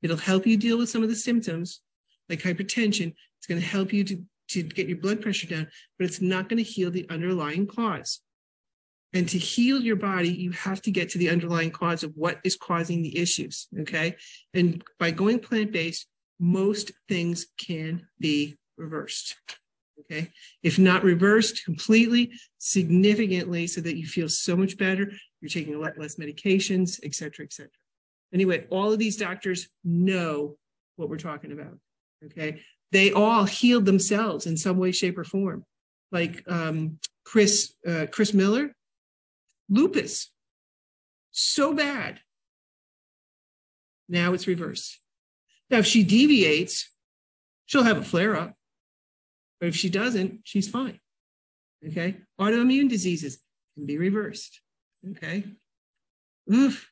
It'll help you deal with some of the symptoms like hypertension. It's going to help you to, to get your blood pressure down, but it's not going to heal the underlying cause. And to heal your body, you have to get to the underlying cause of what is causing the issues. Okay. And by going plant based, most things can be reversed. Okay. If not reversed completely, significantly, so that you feel so much better, you're taking a lot less medications, et cetera, et cetera. Anyway, all of these doctors know what we're talking about. Okay. They all healed themselves in some way, shape, or form. Like um, Chris, uh, Chris Miller, lupus, so bad. Now it's reversed. Now, if she deviates, she'll have a flare up. But if she doesn't, she's fine. Okay. Autoimmune diseases can be reversed. Okay. Oof.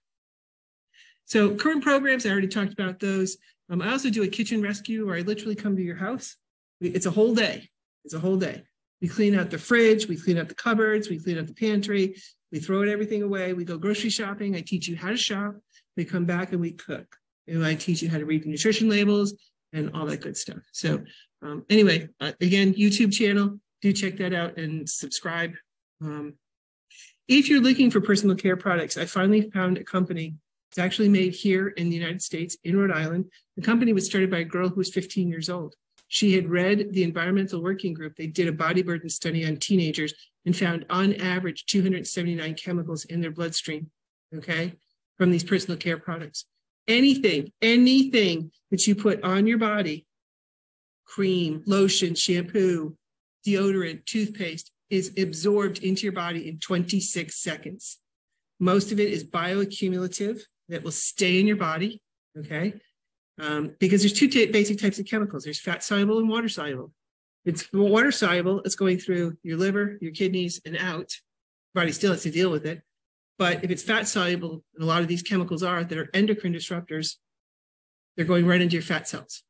So, current programs, I already talked about those. Um, I also do a kitchen rescue where I literally come to your house. It's a whole day. It's a whole day. We clean out the fridge, we clean out the cupboards, we clean out the pantry, we throw everything away. We go grocery shopping. I teach you how to shop. We come back and we cook. And I teach you how to read the nutrition labels and all that good stuff. So um, anyway, uh, again, YouTube channel, do check that out and subscribe. Um, if you're looking for personal care products, I finally found a company. It's actually made here in the United States, in Rhode Island. The company was started by a girl who was 15 years old. She had read the Environmental Working Group. They did a body burden study on teenagers and found on average 279 chemicals in their bloodstream, okay, from these personal care products. Anything, anything that you put on your body cream, lotion, shampoo, deodorant, toothpaste is absorbed into your body in 26 seconds. Most of it is bioaccumulative that will stay in your body, okay? Um, because there's two basic types of chemicals. There's fat soluble and water soluble. It's water soluble. It's going through your liver, your kidneys, and out. Your body still has to deal with it. But if it's fat soluble, and a lot of these chemicals are that are endocrine disruptors, they're going right into your fat cells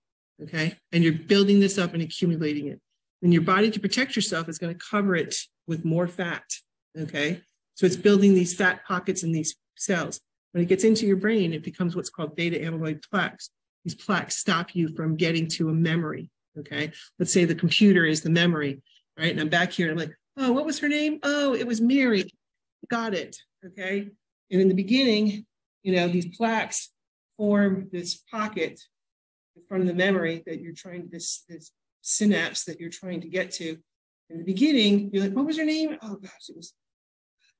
okay? And you're building this up and accumulating it. And your body, to protect yourself, is going to cover it with more fat, okay? So it's building these fat pockets in these cells. When it gets into your brain, it becomes what's called beta amyloid plaques. These plaques stop you from getting to a memory, okay? Let's say the computer is the memory, right? And I'm back here, and I'm like, oh, what was her name? Oh, it was Mary. Got it, okay? And in the beginning, you know, these plaques form this pocket in front of the memory that you're trying this this synapse that you're trying to get to. In the beginning, you're like, what was her name? Oh gosh, it was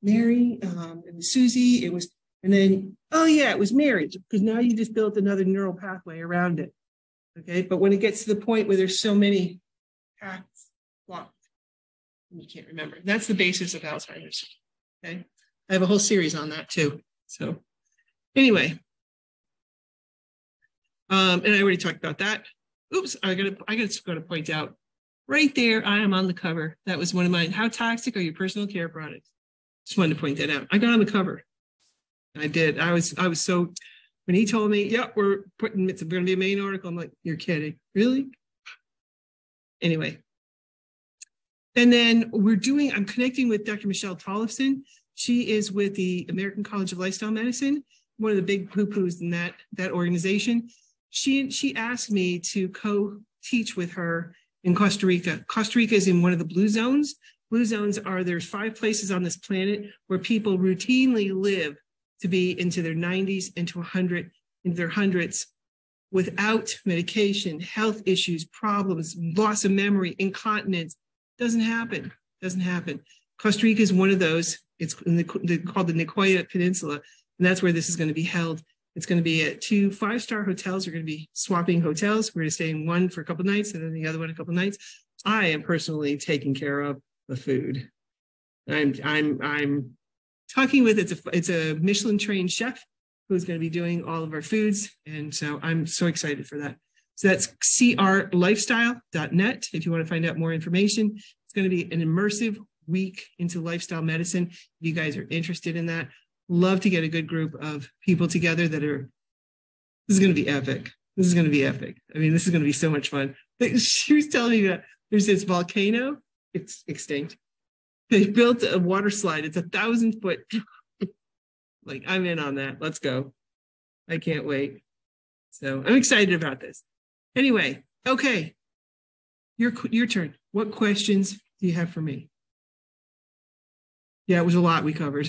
Mary um, and Susie. It was, and then oh yeah, it was Mary because now you just built another neural pathway around it. Okay, but when it gets to the point where there's so many paths blocked, you can't remember. That's the basis of Alzheimer's. Okay, I have a whole series on that too. So anyway, um, and I already talked about that. Oops, I gotta I gotta go to point out right there. I am on the cover. That was one of mine. How toxic are your personal care products? Just wanted to point that out. I got on the cover. I did. I was I was so when he told me, "Yep, we're putting it's going to be a main article." I'm like, "You're kidding, really?" Anyway, and then we're doing. I'm connecting with Dr. Michelle Tollefson. She is with the American College of Lifestyle Medicine, one of the big poo-poos in that that organization she she asked me to co-teach with her in Costa Rica. Costa Rica is in one of the blue zones. Blue zones are there's five places on this planet where people routinely live to be into their 90s, into 100, into their hundreds without medication, health issues, problems, loss of memory, incontinence. Doesn't happen. Doesn't happen. Costa Rica is one of those. It's the, called the Nicoya Peninsula, and that's where this is going to be held. It's going to be at two five star hotels. We're going to be swapping hotels. We're going to stay in one for a couple nights and then the other one a couple nights. I am personally taking care of the food. I'm I'm I'm talking with it's a it's a Michelin trained chef who's going to be doing all of our foods. And so I'm so excited for that. So that's crlifestyle.net if you want to find out more information. It's going to be an immersive week into lifestyle medicine. If you guys are interested in that, love to get a good group of people together that are, this is going to be epic. This is going to be epic. I mean, this is going to be so much fun. *laughs* She was telling me that there's this volcano, it's extinct. They built a water slide. It's a thousand foot. *laughs* like, I'm in on that. Let's go. I can't wait. So I'm excited about this. Anyway, okay. Your, your turn. What questions do you have for me? Yeah, it was a lot we covered.